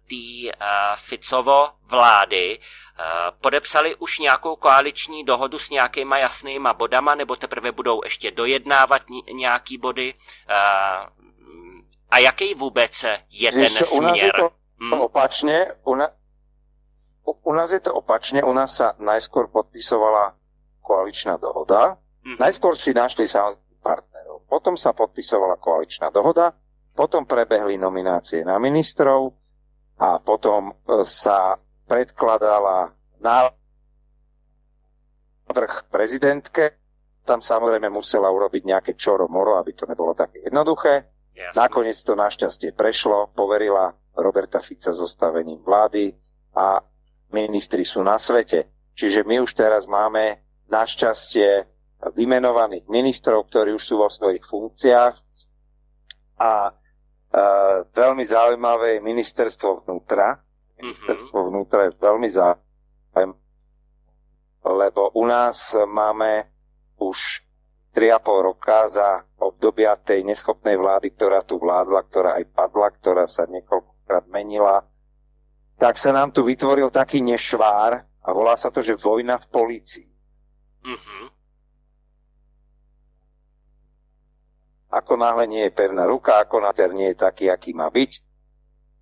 A: té Ficovo vlády? Eh, podepsali už nějakou koaliční dohodu s nějakýma jasnýma bodama, nebo teprve budou ještě dojednávat nějaký body? Eh, a jaký vůbec je ten směr? U nás je to
B: hmm? opačně, u, na, u, u nás je to opačne, u nás sa najskôr podpisovala koaličná dohoda, hmm. najskôr si našli samozrejme partnerov, potom sa podpisovala koaličná dohoda, potom prebehli nominácie na ministrov a potom e, sa predkladala návrh prezidentke. Tam samozrejme musela urobiť nejaké čoro moro, aby to nebolo také jednoduché. Jasne. Nakoniec to našťastie prešlo, poverila Roberta Fica zostavením vlády a ministri sú na svete. Čiže my už teraz máme našťastie vymenovaných ministrov, ktorí už sú vo svojich funkciách a e, veľmi zaujímavé je ministerstvo vnútra, ministerstvo mm-hmm. vnútra je veľmi záujem, lebo u nás máme už 3,5 roka za obdobia tej neschopnej vlády, ktorá tu vládla, ktorá aj padla, ktorá sa niekoľkokrát menila, tak sa nám tu vytvoril taký nešvár a volá sa to, že vojna v polícii. Mm-hmm. Ako náhle nie je pevná ruka, ako náhle nie je taký, aký má byť,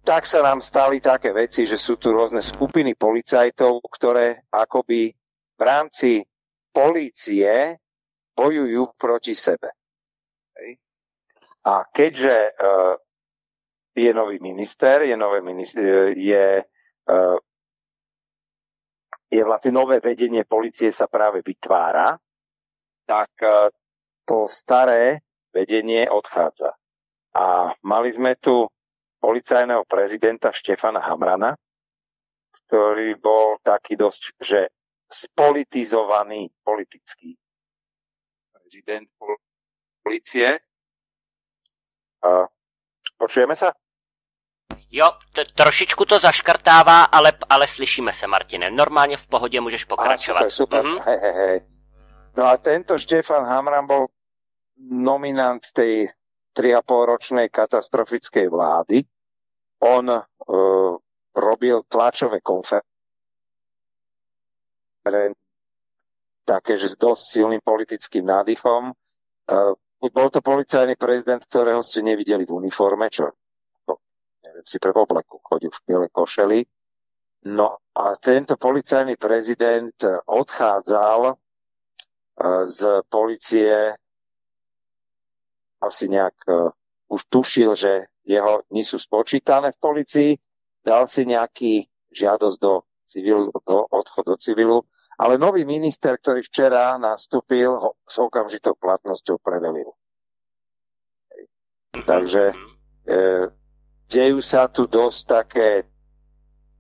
B: tak sa nám stali také veci, že sú tu rôzne skupiny policajtov, ktoré akoby v rámci polície bojujú proti sebe. A keďže uh, je nový minister, je, nové minister, je, uh, je vlastne nové vedenie policie sa práve vytvára, tak uh, to staré vedenie odchádza. A mali sme tu policajného prezidenta Štefana Hamrana, ktorý bol taký dosť, že spolitizovaný politický prezident policie. A počujeme sa?
A: Jo, t- trošičku to zaškrtává, ale, ale slyšíme se, Martine. Normálně v pohodě můžeš pokračovat.
B: A, super, super. Mm-hmm. Hej, hej, hej. No a tento Štefan Hamran bol nominant tej 3,5 ročnej katastrofickej vlády. On uh, robil tlačové konferencie také, že s dosť silným politickým nádychom. Uh, bol to policajný prezident, ktorého ste nevideli v uniforme, čo neviem si pre obleku, chodil v biele košeli. No a tento policajný prezident odchádzal uh, z policie asi nejak uh, už tušil, že jeho dni sú spočítané v policii, dal si nejaký žiadosť do civilu, do odchod do civilu, ale nový minister, ktorý včera nastúpil, ho s okamžitou platnosťou prevelil. Takže e, dejú sa tu dosť také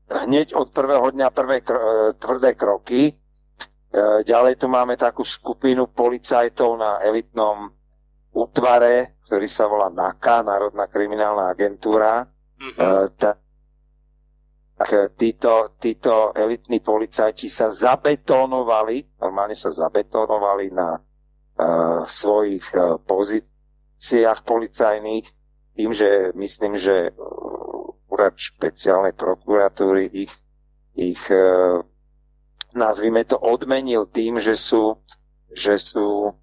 B: hneď od prvého dňa prvé kr- e, tvrdé kroky. E, ďalej tu máme takú skupinu policajtov na elitnom útvare, ktorý sa volá NAKA, Národná kriminálna agentúra. Mm-hmm. tak títo, títo elitní policajti sa zabetonovali, normálne sa zabetonovali na uh, svojich pozíciách policajných, tým, že myslím, že úrad špeciálnej prokuratúry ich, ich nazvime to, odmenil tým, že sú, že sú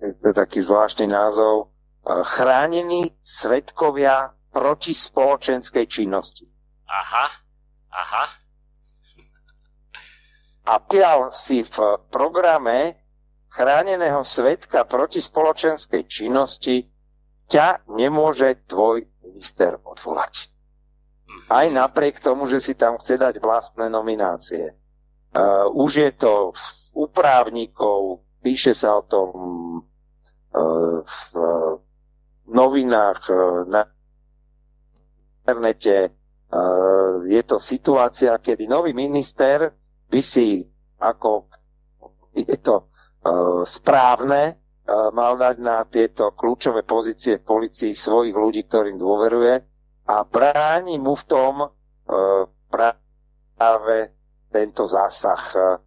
B: je to taký zvláštny názov, chránení svetkovia proti spoločenskej činnosti.
A: Aha, aha.
B: A pial si v programe chráneného svetka proti spoločenskej činnosti ťa nemôže tvoj minister odvolať. Mhm. Aj napriek tomu, že si tam chce dať vlastné nominácie. Uh, už je to u právnikov, píše sa o tom uh, v novinách, uh, na internete. Uh, je to situácia, kedy nový minister by si, ako je to správne, mal dať na tieto kľúčové pozície v policii svojich ľudí, ktorým dôveruje a bráni mu v tom práve tento zásah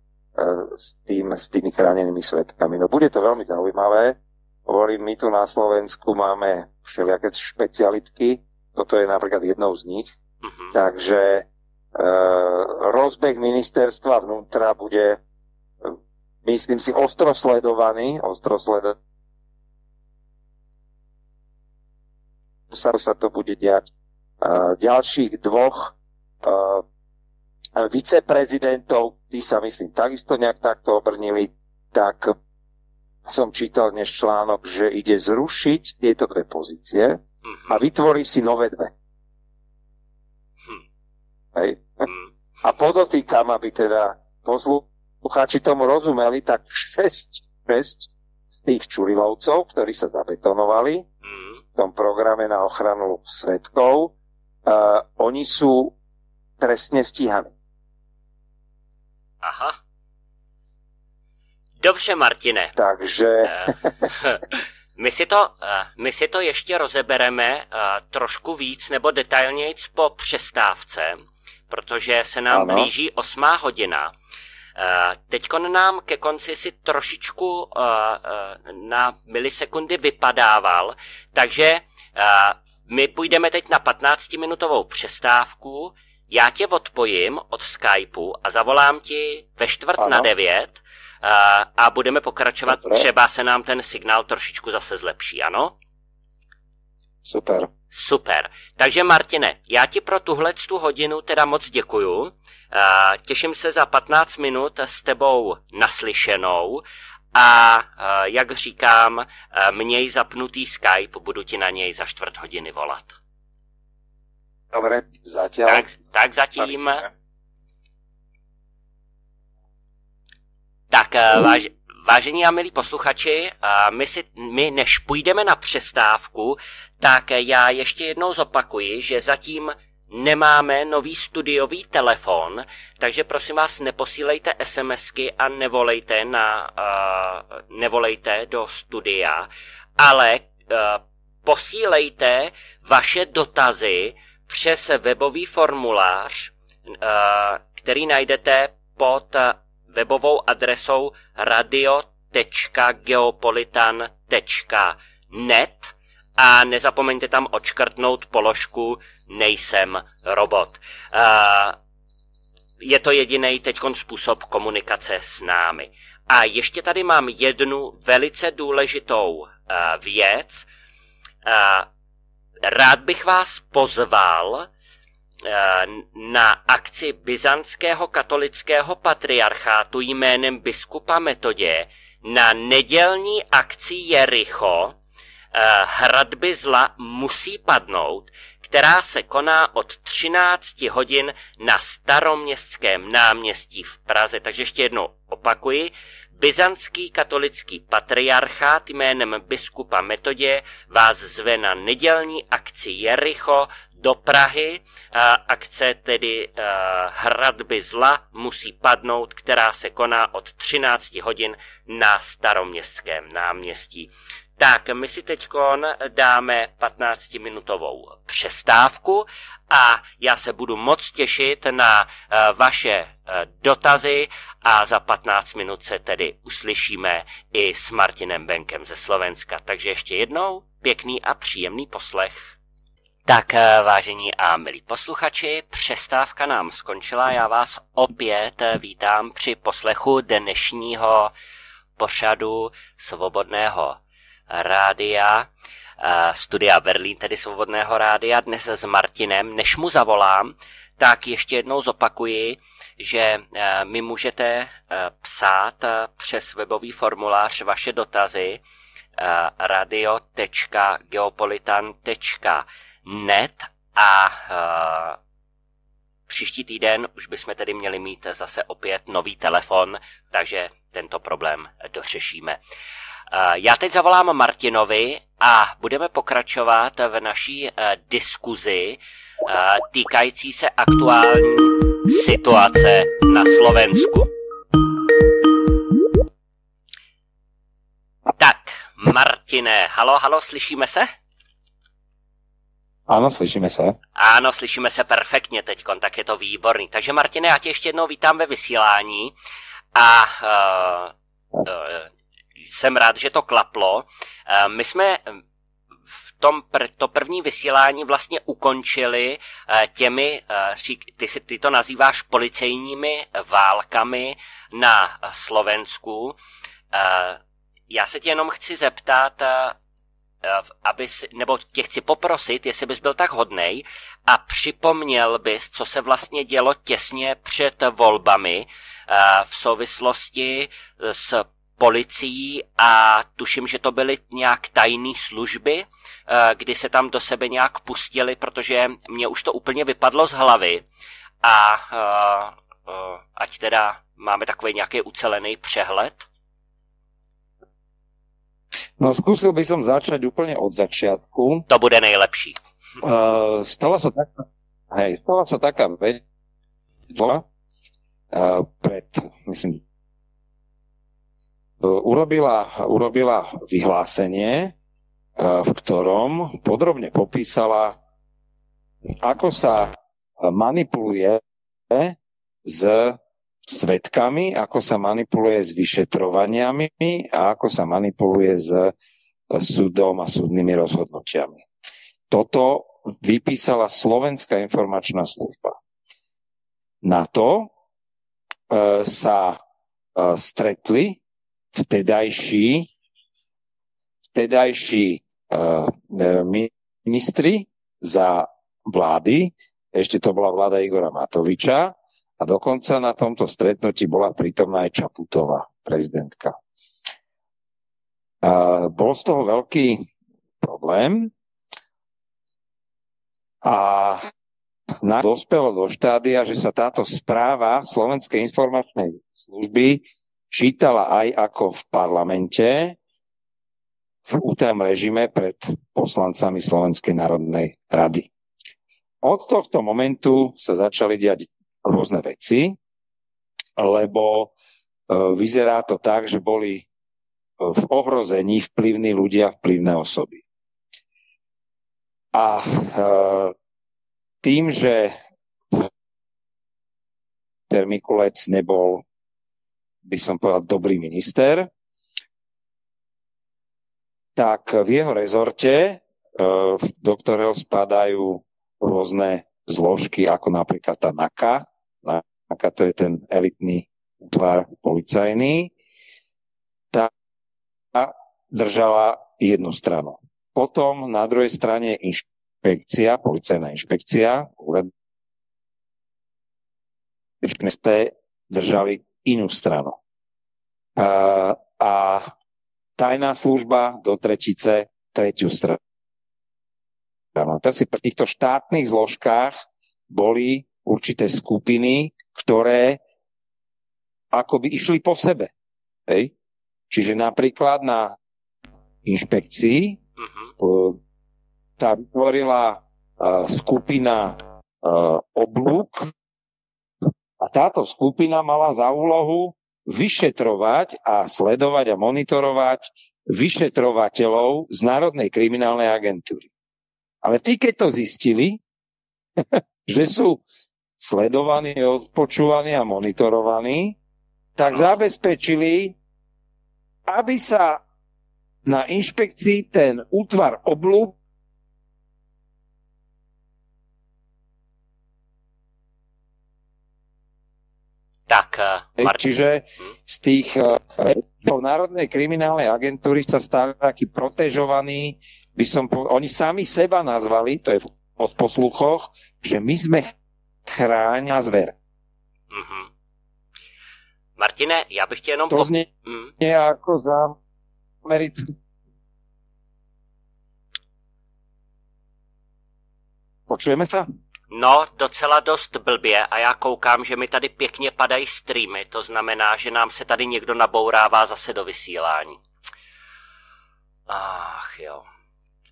B: s, tým, s tými chránenými svetkami. No bude to veľmi zaujímavé. Hovorím, my tu na Slovensku máme všelijaké špecialitky, toto je napríklad jednou z nich. Uh-huh. Takže e, rozbeh ministerstva vnútra bude, myslím si, ostro sledovaný, ostro. Sa, sa to bude diať. E, ďalších dvoch e, viceprezidentov, tí sa myslím takisto nejak takto obrnili, tak som čítal dnes článok, že ide zrušiť tieto dve pozície mm-hmm. a vytvorí si nové dve. Hm. Hej. Mm. A podotýkam, aby teda poslucháči tomu rozumeli, tak 6, 6 z tých Čurilovcov, ktorí sa zabetonovali mm. v tom programe na ochranu svetkov, uh, oni sú trestne stíhaní.
A: Aha. Dobře, Martine.
B: Takže...
A: Eh, [laughs] My si, to, eh, my si to ještě rozebereme eh, trošku víc nebo detailněji po přestávce, protože se nám ano. blíží osmá hodina. Teď nám ke konci si trošičku na milisekundy vypadával, takže my půjdeme teď na 15-minutovou přestávku, já tě odpojím od Skypeu a zavolám ti ve čtvrt ano. na devět a budeme pokračovat. Dobre. Třeba se nám ten signál trošičku zase zlepší, ano?
B: Super.
A: Super. Takže Martine, já ti pro tuhle tu hodinu teda moc děkuju. Těším se za 15 minut s tebou naslyšenou a jak říkám, měj zapnutý Skype, budu ti na něj za čtvrt hodiny volat.
B: Dobre, zatím.
A: Tak, tak zatím. Tak. Tak, eh, váž, vážení a milí posluchači, eh, my, si, my než půjdeme na přestávku, tak já ještě jednou zopakuji, že zatím nemáme nový studiový telefon, takže prosím vás neposílejte SMSky a nevolejte, na, uh, nevolejte do studia, ale uh, posílejte vaše dotazy přes webový formulář, uh, který najdete pod webovou adresou radio.geopolitan.net a nezapomeňte tam odškrtnout položku Nejsem robot. Je to jediný teď způsob komunikace s námi. A ještě tady mám jednu velice důležitou věc. Rád bych vás pozval Eh, na akci byzantského katolického patriarchátu jménem biskupa Metodě na nedělní akci Jericho eh, hradby zla musí padnout, která se koná od 13 hodin na staroměstském náměstí v Praze. Takže ještě jednou opakuji, Byzantský katolický patriarchát jménem biskupa Metodě vás zve na nedělní akci Jericho do Prahy. Akce tedy hradby zla musí padnout, která se koná od 13 hodin na staroměstském náměstí. Tak, my si teď dáme 15-minutovou přestávku a já se budu moc těšit na uh, vaše uh, dotazy a za 15 minut se tedy uslyšíme i s Martinem Benkem ze Slovenska. Takže ještě jednou pěkný a příjemný poslech. Tak, eh, vážení a milí posluchači, přestávka nám skončila. Já vás opět vítám při poslechu dnešního pořadu Svobodného rádia, eh, studia Berlín, tedy Svobodného rádia, dnes s Martinem. Než mu zavolám, tak ještě jednou zopakuji, že eh, mi můžete psát přes webový formulář vaše dotazy radio.geopolitan.com net a příští týden už bychom tedy měli mít zase opět nový telefon, takže tento problém dořešíme. Uh, já teď zavolám Martinovi a budeme pokračovat v naší uh, diskuzi uh, týkající se aktuální situace na Slovensku. Tak, Martine, halo, halo, slyšíme se?
B: Áno, slyšíme se.
A: Ano, slyšíme se perfektně teď, tak je to výborný. Takže Martine, já tě ještě jednou vítám ve vysílání a uh, uh, jsem rád, že to klaplo. Uh, my jsme v tom pr- to první vysílání vlastně ukončili uh, těmi, uh, ty, si, ty to nazýváš policejními válkami na Slovensku. Já se tě jenom chci zeptat, Eh, aby si, nebo tě chci poprosit, jestli bys byl tak hodnej a připomněl bys, co se vlastně dělo těsně před volbami eh, v souvislosti s policií a tuším, že to byly nějak tajné služby, eh, kdy se tam do sebe nějak pustili, protože mě už to úplně vypadlo z hlavy a ať teda máme takový nějaký ucelený přehled.
B: No skúsil by som začať úplne od začiatku.
A: To bude nejlepší.
B: Uh, stala sa taká, hej, stala sa taká vec, uh, pred, myslím, urobila, urobila vyhlásenie, uh, v ktorom podrobne popísala, ako sa manipuluje s svetkami, ako sa manipuluje s vyšetrovaniami a ako sa manipuluje s súdom a súdnymi rozhodnutiami. Toto vypísala Slovenská informačná služba. Na to e, sa e, stretli vtedajší, vtedajší e, ministri za vlády, ešte to bola vláda Igora Matoviča, a dokonca na tomto stretnutí bola prítomná aj Čaputová, prezidentka. A bol z toho veľký problém a na dospelo do štádia, že sa táto správa Slovenskej informačnej služby čítala aj ako v parlamente v útajom režime pred poslancami Slovenskej národnej rady. Od tohto momentu sa začali diať rôzne veci, lebo e, vyzerá to tak, že boli e, v ohrození vplyvní ľudia, vplyvné osoby. A e, tým, že Termikulec nebol, by som povedal, dobrý minister, tak v jeho rezorte, do ktorého spadajú rôzne zložky, ako napríklad tá NAKA, aká to je ten elitný útvar policajný, tá držala jednu stranu. Potom na druhej strane inšpekcia, policajná inšpekcia, úrad držali inú stranu. A, a tajná služba do tretice tretiu stranu. si pri týchto štátnych zložkách boli určité skupiny, ktoré akoby išli po sebe. Hej? Čiže napríklad na inšpekcii uh-huh. tá vytvorila uh, skupina uh, oblúk a táto skupina mala za úlohu vyšetrovať a sledovať a monitorovať vyšetrovateľov z Národnej kriminálnej agentúry. Ale tí, keď to zistili, [laughs] že sú sledovaní, odpočúvaní a monitorovaní, tak zabezpečili, aby sa na inšpekcii ten útvar oblúb
A: Tak, uh,
B: Martin. Čiže z tých uh, Národnej kriminálnej agentúry sa stali takí protežovaní, by som po, oni sami seba nazvali, to je v odposluchoch, že my sme chráňa zver. Mm-hmm.
A: Martine, já bych tě jenom...
B: To po... mm. ako za americký... Počujeme sa?
A: No, docela dost blbě a já koukám, že mi tady pěkně padají streamy, to znamená, že nám se tady někdo nabourává zase do vysílání. Ach jo.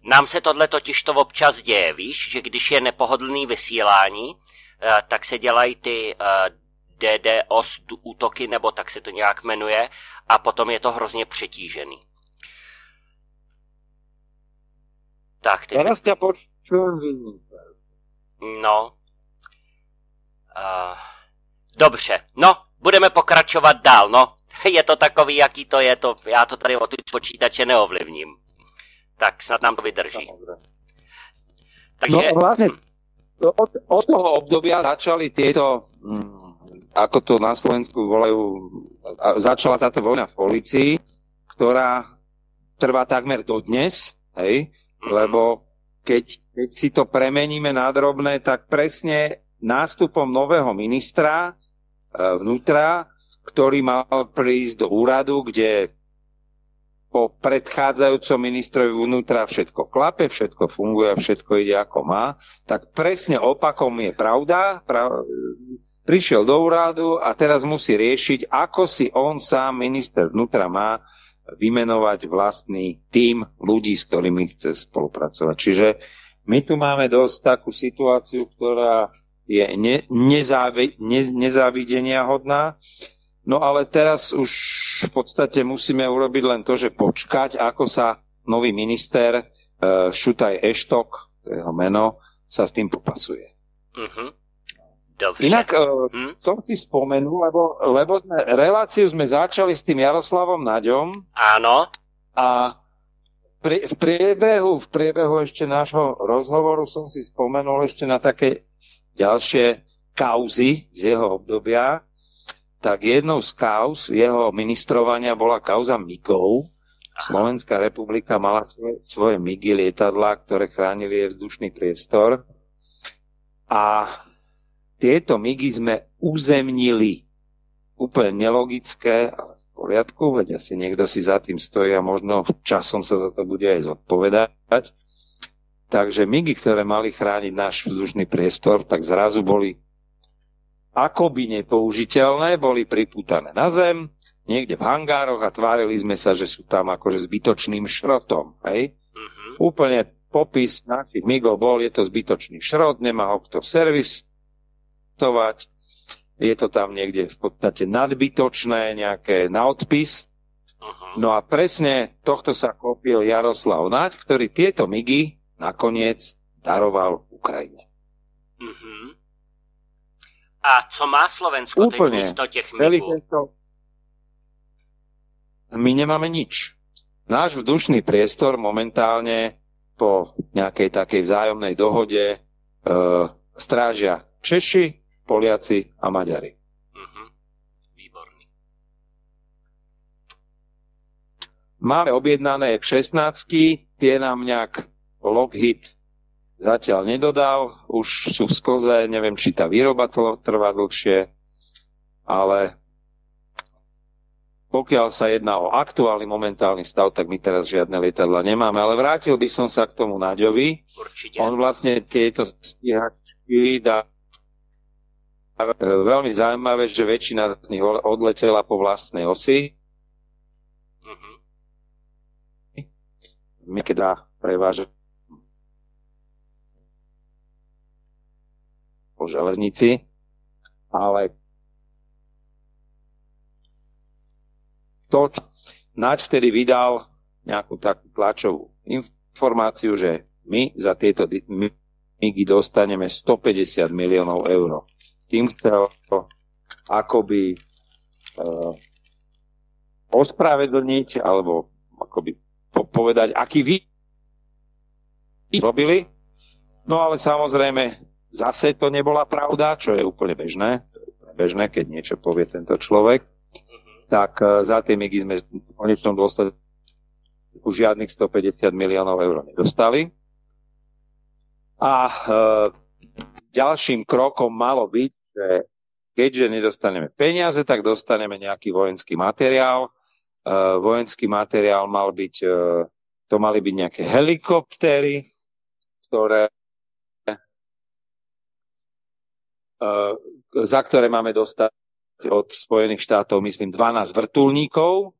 A: Nám se tohle totiž to občas děje, víš, že když je nepohodlný vysílání, eh, tak se dělají ty eh, DDoS útoky, nebo tak se to nějak jmenuje, a potom je to hrozně přetížený. Tak,
B: ty... Teraz ťa počujem
A: No. Uh, dobře, no, budeme pokračovat dál, no. [laughs] Je to takový, jaký to je, to, já to tady od počítače neovlivním. Tak snad nám to vydrží.
B: Takže... No vlastne od, od toho obdobia začali tieto, hm, ako to na Slovensku volajú, začala táto vojna v policii, ktorá trvá takmer dodnes, hej, mm-hmm. lebo keď, keď si to premeníme na drobné, tak presne nástupom nového ministra e, vnútra, ktorý mal prísť do úradu, kde po predchádzajúcom ministrovi vnútra všetko klape, všetko funguje, všetko ide ako má, tak presne opakom je pravda. Prav... Prišiel do úradu a teraz musí riešiť, ako si on sám, minister vnútra, má vymenovať vlastný tým ľudí, s ktorými chce spolupracovať. Čiže my tu máme dosť takú situáciu, ktorá je ne, nezávi, ne, nezávidenia hodná. No ale teraz už v podstate musíme urobiť len to, že počkať, ako sa nový minister uh, Šutaj Eštok, to je jeho meno, sa s tým popasuje. Uh-huh. Dobře. Inak uh, hm? to ti spomenul, lebo, lebo sme, reláciu sme začali s tým Jaroslavom Naďom.
A: Áno.
B: A pri, v, priebehu, v priebehu ešte nášho rozhovoru som si spomenul ešte na také ďalšie kauzy z jeho obdobia. Tak jednou z kauz jeho ministrovania bola kauza MIGov. Slovenská republika mala svoje, svoje MIGy lietadla, ktoré chránili jej vzdušný priestor. A tieto migy sme uzemnili. Úplne nelogické, ale v poriadku, veď asi niekto si za tým stojí a možno časom sa za to bude aj zodpovedať. Takže migy, ktoré mali chrániť náš vzdušný priestor, tak zrazu boli akoby nepoužiteľné, boli pripútané na zem, niekde v hangároch a tvárili sme sa, že sú tam akože zbytočným šrotom. Hej? Uh-huh. Úplne popis našich migov bol, je to zbytočný šrot, nemá ho kto servis, investovať. Je to tam niekde v podstate nadbytočné, nejaké na odpis. Uh-huh. No a presne tohto sa kopil Jaroslav Naď, ktorý tieto migy nakoniec daroval Ukrajine. Uh-huh.
A: A co má Slovensko Úplne. těch migů?
B: My nemáme nič. Náš vzdušný priestor momentálne po nejakej takej vzájomnej dohode e, strážia Češi, Poliaci a Maďari. Uh-huh. Výborný. Máme objednané F-16, tie nám nejak Lockheed zatiaľ nedodal, už sú v sklze, neviem, či tá výroba to trvá dlhšie, ale pokiaľ sa jedná o aktuálny momentálny stav, tak my teraz žiadne lietadla nemáme. Ale vrátil by som sa k tomu Naďovi. Určite. On vlastne tieto stíhačky dá veľmi zaujímavé, že väčšina z nich odletela po vlastnej osi. Uh-huh. My keď preváža po železnici, ale to, Naď vtedy vydal nejakú takú tlačovú informáciu, že my za tieto migy dostaneme 150 miliónov eur. Tým chcel akoby uh, ospravedlniť alebo akoby povedať, aký vy robili. No ale samozrejme, zase to nebola pravda, čo je úplne bežné. Bežné, keď niečo povie tento človek. Tak uh, za tie migy sme v konečnom dôsledku žiadnych 150 miliónov eur nedostali. A e, ďalším krokom malo byť, že keďže nedostaneme peniaze, tak dostaneme nejaký vojenský materiál. E, vojenský materiál mal byť, e, to mali byť nejaké helikoptéry, ktoré e, za ktoré máme dostať od Spojených štátov, myslím, 12 vrtulníkov.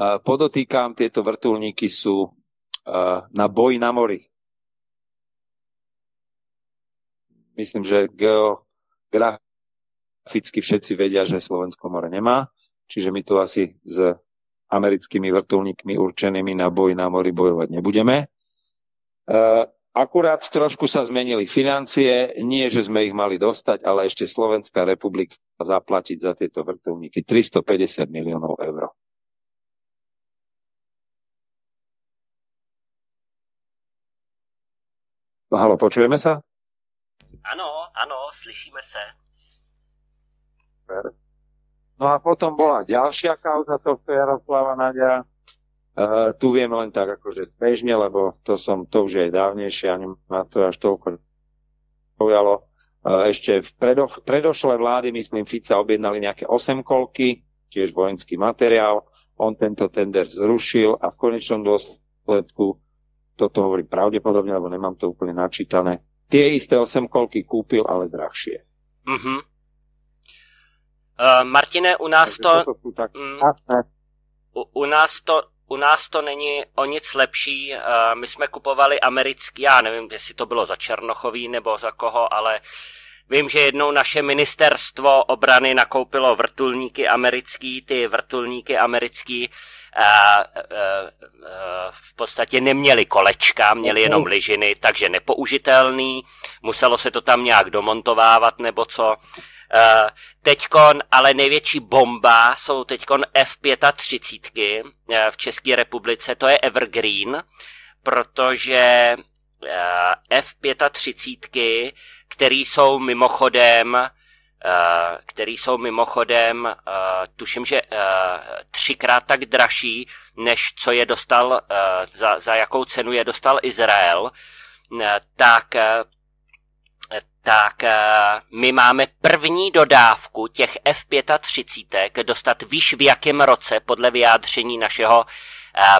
B: Podotýkam, tieto vrtulníky sú na boj na mori. myslím, že geograficky všetci vedia, že Slovensko more nemá, čiže my tu asi s americkými vrtulníkmi určenými na boj na mori bojovať nebudeme. Uh, akurát trošku sa zmenili financie, nie, že sme ich mali dostať, ale ešte Slovenská republika zaplatiť za tieto vrtulníky 350 miliónov eur. Halo, počujeme sa?
A: Ano, ano, slyšíme se.
B: No a potom bola ďalšia kauza tohto Jaroslava Nadia. Uh, tu viem len tak akože bežne, lebo to som, to už je dávnejšie, ani ma to až toľko pojalo. Uh, ešte v predo, predošlé vlády, myslím, Fica objednali nejaké osemkolky, tiež vojenský materiál. On tento tender zrušil a v konečnom dôsledku, toto hovorí pravdepodobne, lebo nemám to úplne načítané, tie isté osemkolky kúpil, ale drahšie.
A: Uh-huh. Uh, Martine, u nás to... Tak... Mm, u, u nás to u nás to není o nic lepší. Uh, my jsme kupovali americký, já nevím, jestli to bylo za Černochový nebo za koho, ale vím, že jednou naše ministerstvo obrany nakoupilo vrtulníky americký, ty vrtulníky americký v podstatě neměli kolečka, měli jenom lyžiny, takže nepoužitelný, muselo se to tam nějak domontovávat nebo co. Teďkon, ale největší bomba jsou teďkon F-35 v České republice, to je Evergreen, protože F-35, který jsou mimochodem Eh, který jsou mimochodem, eh, tuším, že eh, třikrát tak dražší, než co je dostal, za, za jakou cenu je dostal Izrael, tak tak my máme první dodávku těch F-35 dostat víš v jakém roce podle vyjádření našeho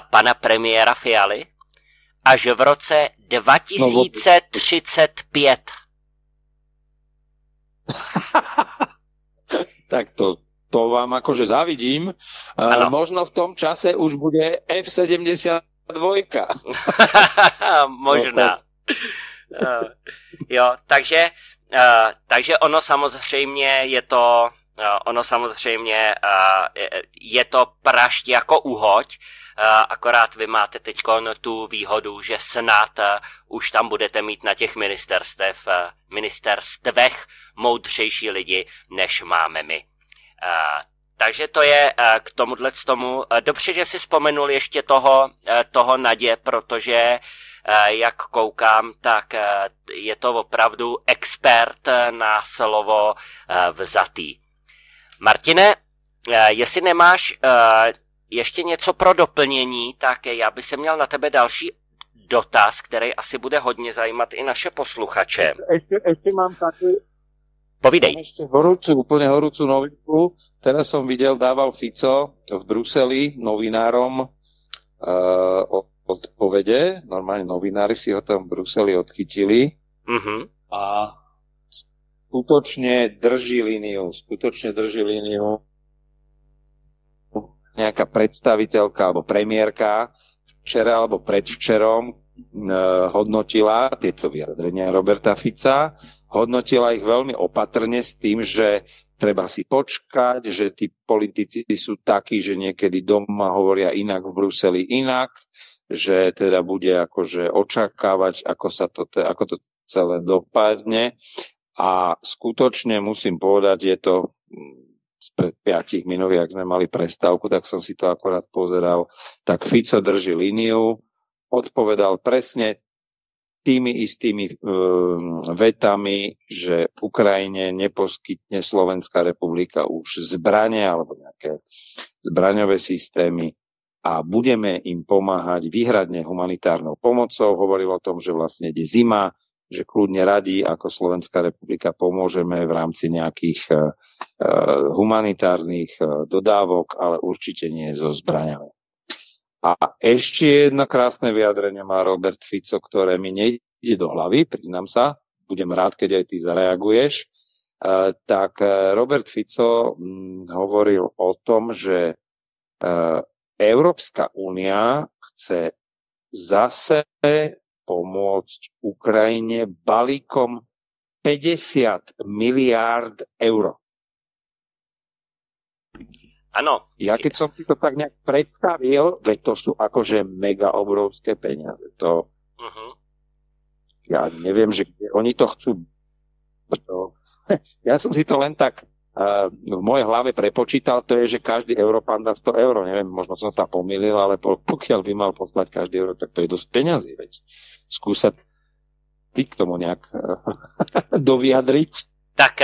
A: pana premiéra Fialy? Až v roce 2035. [laughs]
B: tak to, to vám akože zavidím. Uh, možno v tom čase už bude F-72. [laughs]
A: Možná. uh, jo, takže, uh, takže ono samozřejmě je to, uh, ono samozřejmě uh, je to prašť jako uhoď, akorát vy máte teď tu výhodu, že snad už tam budete mít na těch ministerstev, ministerstvech moudřejší lidi, než máme my. Takže to je k tomuhle tomu. Dobře, že si vzpomenul ještě toho, toho Nadě, protože jak koukám, tak je to opravdu expert na slovo vzatý. Martine, jestli nemáš ještě něco pro doplnění, tak já bych se měl na tebe další dotaz, který asi bude hodně zajímat i naše posluchače.
B: Ešte, ešte mám taký...
A: Povídej.
B: Mám ešte horúcu, úplne horúcu novinku. Teraz som videl, dával Fico v Bruseli novinárom uh, odpovede. Normálne novinári si ho tam v Bruseli odchytili. Uh-huh. A skutočne drží líniu, skutočne drží líniu nejaká predstaviteľka alebo premiérka včera alebo predvčerom e, hodnotila tieto vyjadrenia Roberta Fica, hodnotila ich veľmi opatrne s tým, že treba si počkať, že tí politici sú takí, že niekedy doma hovoria inak, v Bruseli inak, že teda bude akože očakávať, ako sa to, ako to celé dopadne. A skutočne musím povedať, je to spred 5 minút, ak sme mali prestávku, tak som si to akorát pozeral, tak Fico drží líniu, odpovedal presne tými istými um, vetami, že Ukrajine neposkytne Slovenská republika už zbranie alebo nejaké zbraňové systémy a budeme im pomáhať výhradne humanitárnou pomocou. Hovoril o tom, že vlastne ide zima, že kľudne radí, ako Slovenská republika pomôžeme v rámci nejakých uh, humanitárnych uh, dodávok, ale určite nie so zbraňami. A ešte jedno krásne vyjadrenie má Robert Fico, ktoré mi nejde do hlavy, priznám sa, budem rád, keď aj ty zareaguješ. Tak Robert Fico hm, hovoril o tom, že Európska únia chce zase pomôcť Ukrajine balíkom 50 miliárd eur.
A: Áno.
B: Ja keď som si to tak nejak predstavil, veď to sú akože mega obrovské peniaze. To, uh-huh. Ja neviem, že oni to chcú. To, [laughs] ja som si to len tak v mojej hlave prepočítal, to je, že každý Európan dá 100 eur. Neviem, možno som sa pomýlil, ale pokiaľ by mal poslať každý euro, tak to je dosť peňazí. Veď skúsať ty k tomu nějak [laughs] dovyjadriť.
A: Tak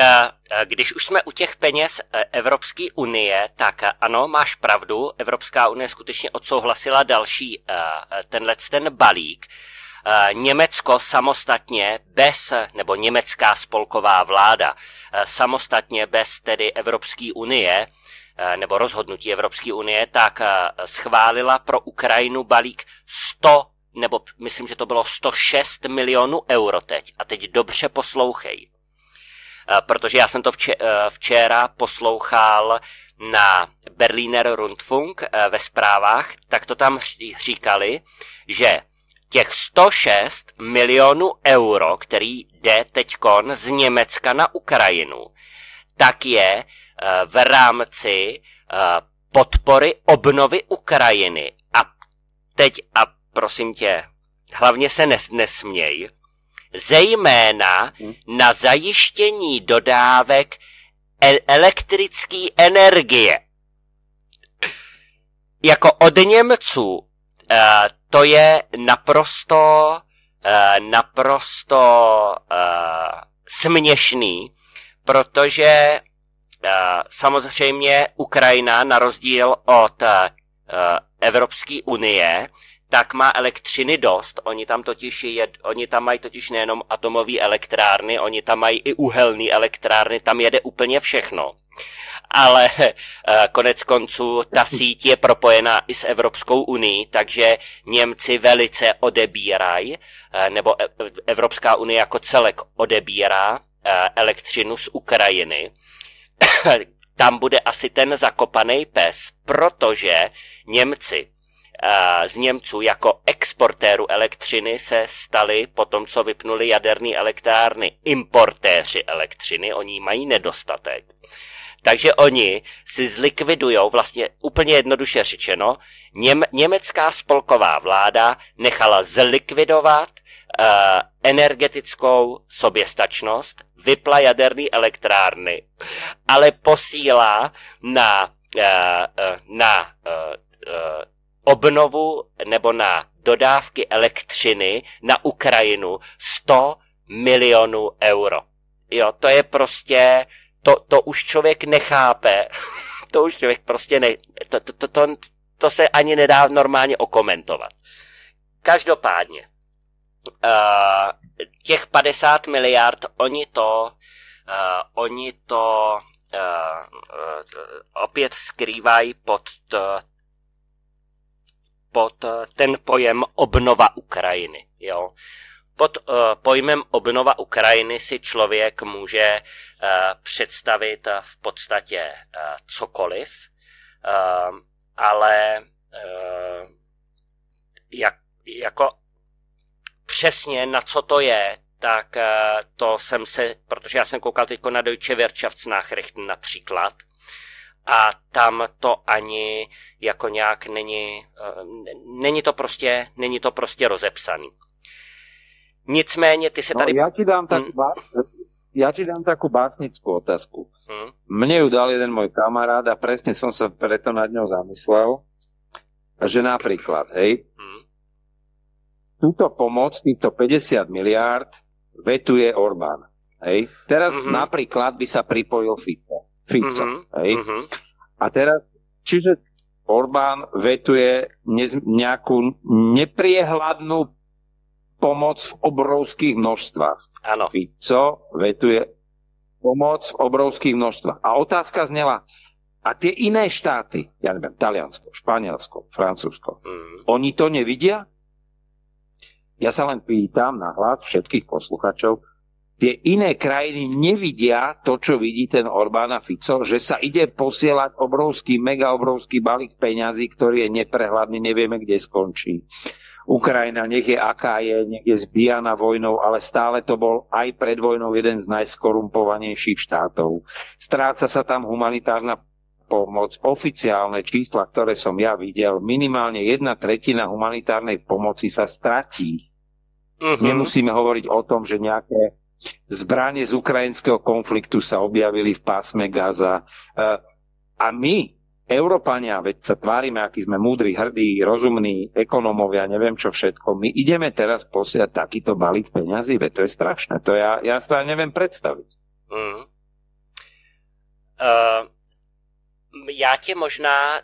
A: když už jsme u těch peněz Evropské unie, tak ano, máš pravdu, Evropská unie skutečně odsouhlasila další tenhle ten balík. Eh, Německo samostatně bez, nebo německá spolková vláda eh, samostatně bez tedy Evropské unie, eh, nebo rozhodnutí Evropské unie, tak schválila pro Ukrajinu balík 100 nebo myslím, že to bylo 106 milionů euro teď. A teď dobře poslouchej. Protože já jsem to včera poslouchal na Berliner Rundfunk ve zprávách, tak to tam říkali, že těch 106 milionů euro, který jde teďkon z Německa na Ukrajinu, tak je v rámci podpory obnovy Ukrajiny. A teď, a prosím tě, hlavně se nes, nesměj, zejména hmm. na zajištění dodávek elektrické energie. Jako od Němců uh, to je naprosto, uh, naprosto uh, směšný, protože samozřejmě Ukrajina, na rozdíl od Evropské unie, tak má elektřiny dost. Oni tam totiž jed, oni tam mají totiž nejenom atomové elektrárny, oni tam mají i uhelné elektrárny, tam jede úplně všechno ale eh, konec konců ta [laughs] síť je propojená i s Evropskou unii, takže Němci velice odebírají, eh, nebo e, Evropská unie jako celek odebírá eh, elektřinu z Ukrajiny. [coughs] Tam bude asi ten zakopaný pes, protože Němci z Němců jako exportéru elektřiny se stali po tom, co vypnuli jaderné elektrárny, importéři elektřiny, oni mají nedostatek. Takže oni si zlikvidují, vlastně úplně jednoduše řečeno, něm, německá spolková vláda nechala zlikvidovat uh, energetickou soběstačnost, vypla jaderné elektrárny, ale posílá na, uh, uh, na uh, uh, obnovu nebo na dodávky elektřiny na Ukrajinu 100 milionů euro. Jo, to je prostě to, to už člověk nechápe. [laughs] to už člověk prostě ne... To, to, to, to, to se ani nedá normálně okomentovat. Každopádně, uh, těch 50 miliard, oni to, uh, oni to uh, uh, opět skrývají pod, to, pod ten pojem obnova Ukrajiny. Jo. Pod uh, pojmem obnova Ukrajiny si člověk může uh, představit v podstatě cokoliv, ale jak, jako přesně na co to je, tak to jsem se, protože já jsem koukal teď na Deutsche Wirtschaftsnachrichten například, a tam to ani jako nějak není, není to prostě, není to prostě rozepsaný. Nicméně ty se
B: no,
A: tady...
B: No, já ti dám tak, hmm. ja ti dám takú básnickú otázku. Hmm. Mne ju dal jeden môj kamarát a presne som sa preto nad ňou zamyslel, že napríklad, hej, hmm. túto pomoc, týchto 50 miliárd vetuje Orbán. Hej. Teraz mm-hmm. napríklad by sa pripojil Fico. Fico mm-hmm. hej. Mm-hmm. A teraz, čiže Orbán vetuje nejakú nepriehľadnú pomoc v obrovských množstvách.
A: Áno.
B: Fico vetuje pomoc v obrovských množstvách. A otázka znela, a tie iné štáty, ja neviem, Taliansko, Španielsko, Francúzsko, mm. oni to nevidia? Ja sa len pýtam na hlas všetkých posluchačov, tie iné krajiny nevidia to, čo vidí ten Orbán a Fico, že sa ide posielať obrovský, mega obrovský balík peňazí, ktorý je neprehľadný, nevieme, kde skončí. Ukrajina, nech je aká je, nech je zbíjana vojnou, ale stále to bol aj pred vojnou jeden z najskorumpovanejších štátov. Stráca sa tam humanitárna pomoc, oficiálne čísla, ktoré som ja videl, minimálne jedna tretina humanitárnej pomoci sa stratí. Uh-huh. Nemusíme hovoriť o tom, že nejaké zbranie z ukrajinského konfliktu sa objavili v pásme Gaza. Eh, a my, Európania, veď sa tvárime, akí sme múdri, hrdí, rozumní, ekonómovia, neviem čo všetko. My ideme teraz posiať takýto balík peňazí, veď to je strašné. To ja, ja sa neviem predstaviť. Mm.
A: Uh, já ti možná uh,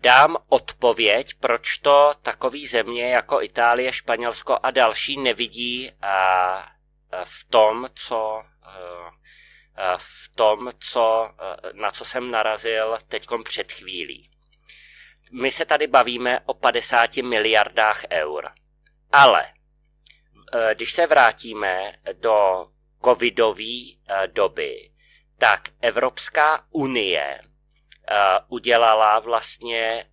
A: dám odpověď, proč to takový země jako Itálie, Španělsko a další nevidí uh, v tom, co uh, v tom, co, na co jsem narazil teď před chvílí. My se tady bavíme o 50 miliardách eur. Ale když se vrátíme do covidové doby, tak Evropská unie udělala vlastně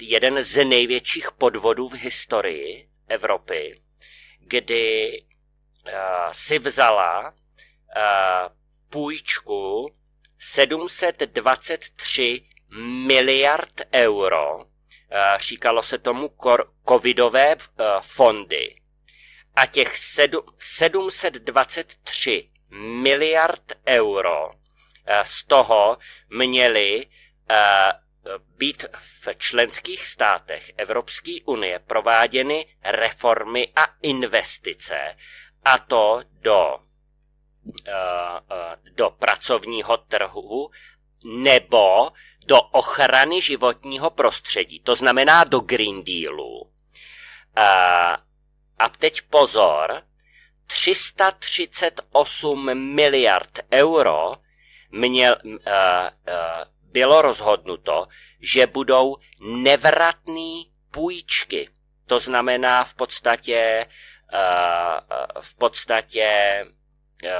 A: jeden z největších podvodů v historii Evropy, kdy si vzala půjčku 723 miliard euro. Eh, říkalo se tomu covidové eh, fondy. A těch 723 miliard euro eh, z toho měly být v členských státech Evropské unie prováděny reformy a investice, a to do Eh, eh, do pracovního trhu nebo do ochrany životního prostředí, to znamená do Green Dealu. Eh, a teď pozor, 338 miliard euro měl, bylo rozhodnuto, že budou nevratné půjčky. To znamená v podstatě, v podstatě uh,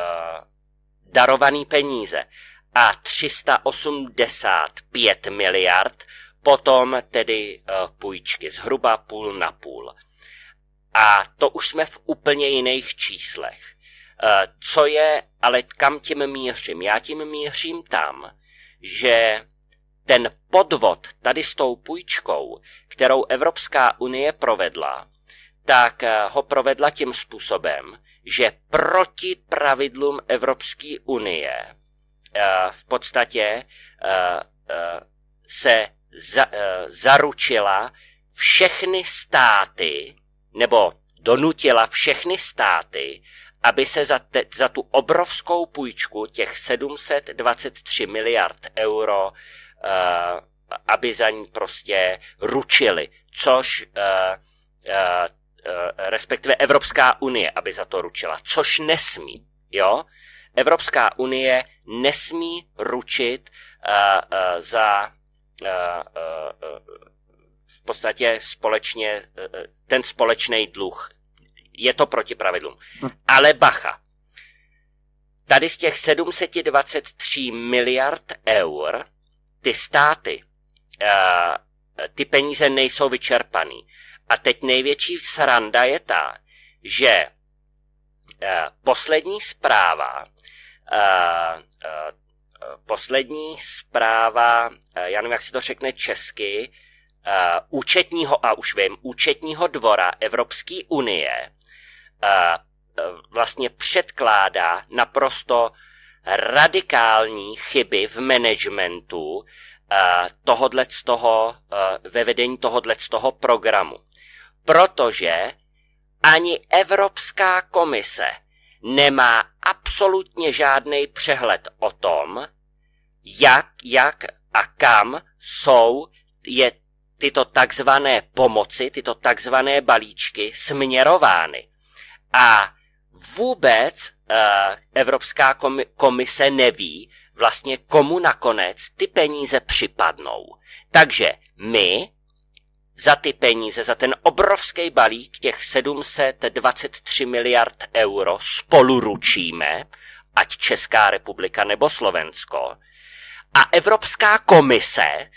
A: darovaný peníze a 385 miliard potom tedy uh, půjčky, zhruba půl na půl. A to už jsme v úplně jiných číslech. Co je, ale kam tím mířím? Já tím mířím tam, že ten podvod tady s tou půjčkou, kterou Evropská unie provedla, tak ho provedla tím způsobem, že proti pravidlům Evropské unie eh, v podstatě eh, eh, se za, zaručila všechny státy, nebo donutila všechny státy, aby se za, te, za tu obrovskou půjčku těch 723 miliard euro, aby za ní prostě ručili, což Eh, respektive Evropská unie, aby za to ručila, což nesmí. Jo? Evropská unie nesmí ručit uh, uh, za v podstatě společně ten společný dluh. Je to proti pravidlům. Hm. Ale bacha. Tady z těch 723 miliard eur ty státy, ty peníze nejsou vyčerpaný. A teď největší sranda je ta, že poslední zpráva, poslední zpráva, já nevím, jak se to řekne česky, účetního, a už vím, účetního dvora Evropské unie vlastně předkládá naprosto radikální chyby v managementu tohodle z toho, ve vedení tohodle z toho programu. Protože ani Evropská komise nemá absolutně žádný přehled o tom, jak, jak a kam jsou je tyto takzvané pomoci, tyto takzvané balíčky směrovány. A vůbec uh, Evropská komise neví vlastně komu nakonec ty peníze připadnou. Takže my za ty peníze, za ten obrovský balík těch 723 miliard euro spolu ručíme, ať Česká republika nebo Slovensko. A Evropská komise eh,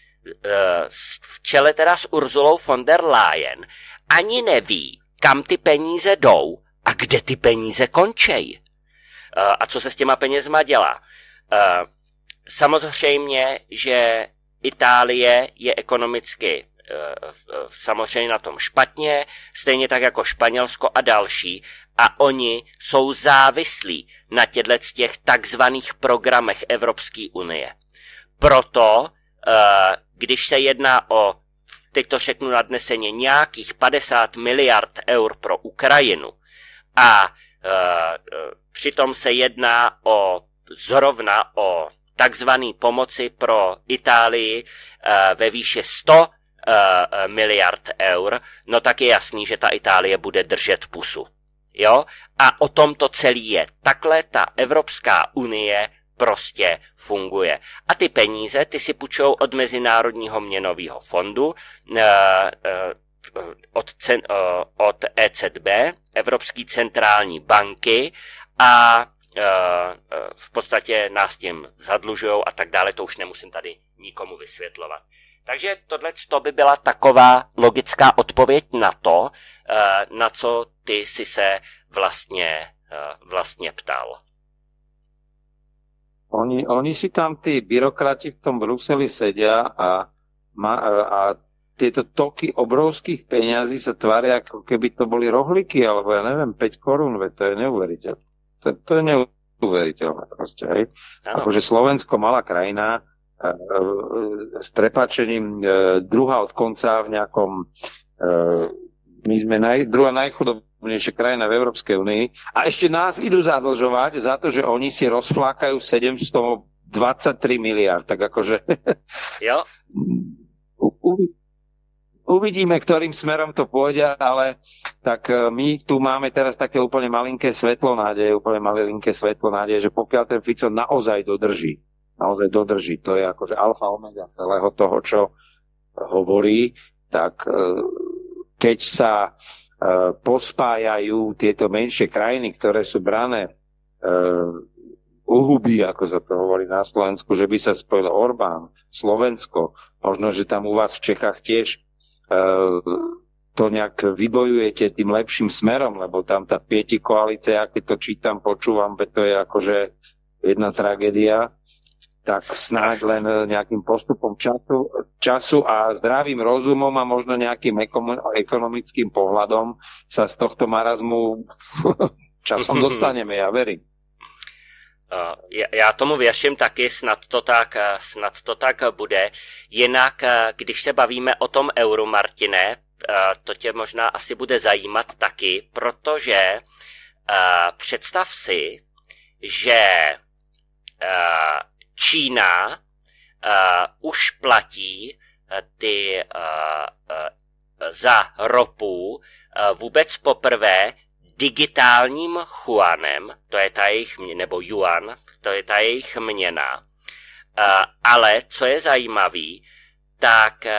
A: v čele teda s Urzulou von der Leyen ani neví, kam ty peníze jdou a kde ty peníze končej. Eh, a co se s těma penězma dělá. Eh, samozřejmě, že Itálie je ekonomicky eh, samozřejmě na tom špatně, stejně tak jako Španělsko a další, a oni jsou závislí na těchto těch takzvaných programech Evropské unie. Proto, když se jedná o, teď to řeknu nadneseně, nějakých 50 miliard eur pro Ukrajinu, a e, e, přitom se jedná o zrovna o takzvaný pomoci pro Itálii e, ve výši 100 e, miliard eur, no tak je jasný, že ta Itálie bude držet pusu. Jo? A o tom to celý je. Takhle ta Evropská unie prostě funguje. A ty peníze, ty si půjčou od Mezinárodního měnového fondu, od, cen, eh, od ECB, Evropské centrální banky a eh, eh, v podstatě nás tím zadlužují a tak dále, to už nemusím tady nikomu vysvětlovat. Takže tohle to by byla taková logická odpověď na to, na co ty si se vlastně, vlastně ptal.
B: Oni, oni si tam tí byrokrati v tom Bruseli sedia a, ma, a tieto toky obrovských peňazí sa tvária, ako keby to boli rohlíky, alebo ja neviem, 5 korún, to je neuveriteľné. To, to je neuveriteľné proste, hej. Akože Slovensko, malá krajina, e, e, s prepačením e, druhá od konca v nejakom my sme naj, druhá najchudobnejšia krajina v Európskej únii a ešte nás idú zadlžovať za to, že oni si rozflákajú 723 miliard. Tak akože...
A: Jo. [laughs]
B: Uvidíme, ktorým smerom to pôjde, ale tak e, my tu máme teraz také úplne malinké svetlo nádeje, úplne malinké svetlo nádeje, že pokiaľ ten Fico naozaj dodrží, naozaj dodrží, to je akože alfa omega celého toho, čo hovorí, tak e, keď sa e, pospájajú tieto menšie krajiny, ktoré sú brané uhuby, ako sa to hovorí na Slovensku, že by sa spojil Orbán, Slovensko, možno, že tam u vás v Čechách tiež to nejak vybojujete tým lepším smerom, lebo tam tá pieti koalícia, keď to čítam, počúvam, to je akože jedna tragédia, tak snáď len nejakým postupom času, času a zdravým rozumom a možno nejakým ekonomickým pohľadom sa z tohto marazmu [laughs] časom [laughs] dostaneme, ja verím.
A: Já tomu věřím taky, snad to tak, snad to tak bude. Jinak, když se bavíme o tom euru, Martine, to tě možná asi bude zajímat taky, protože představ si, že Čína už platí ty za ropu vůbec poprvé digitálním chuanem, to je ta jejich měna, nebo yuan, to je ta jejich měna. Ale co je zajímavý, tak uh,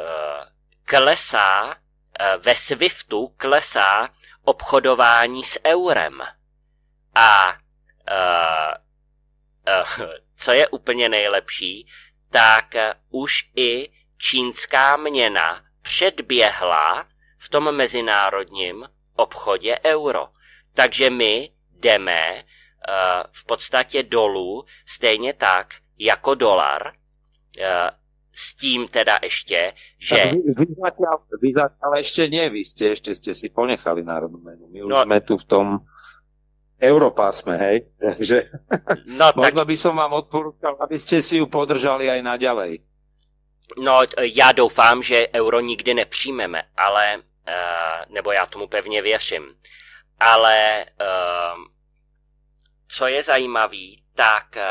A: uh, klesá uh, ve Swiftu klesá obchodování s eurem. A [laughs] co je úplně nejlepší, tak už i čínská měna předběhla v tom mezinárodním obchodě euro. Takže my jdeme uh, v podstatě dolů stejně tak jako dolar, uh, s tím teda ešte, že...
B: Vy, vy, zatiaľ, vy zatiaľ ešte nie, vy ste, ešte ste si ponechali národnú menu. My už no, sme tu v tom Európásme, hej? [laughs] Takže no, možno tak... by som vám odporúčal, aby ste si ju podržali aj naďalej.
A: No, já doufám, že euro nikdy nepřijmeme, ale, nebo já tomu pevně věřím. Ale uh, co je zajímavý, tak uh,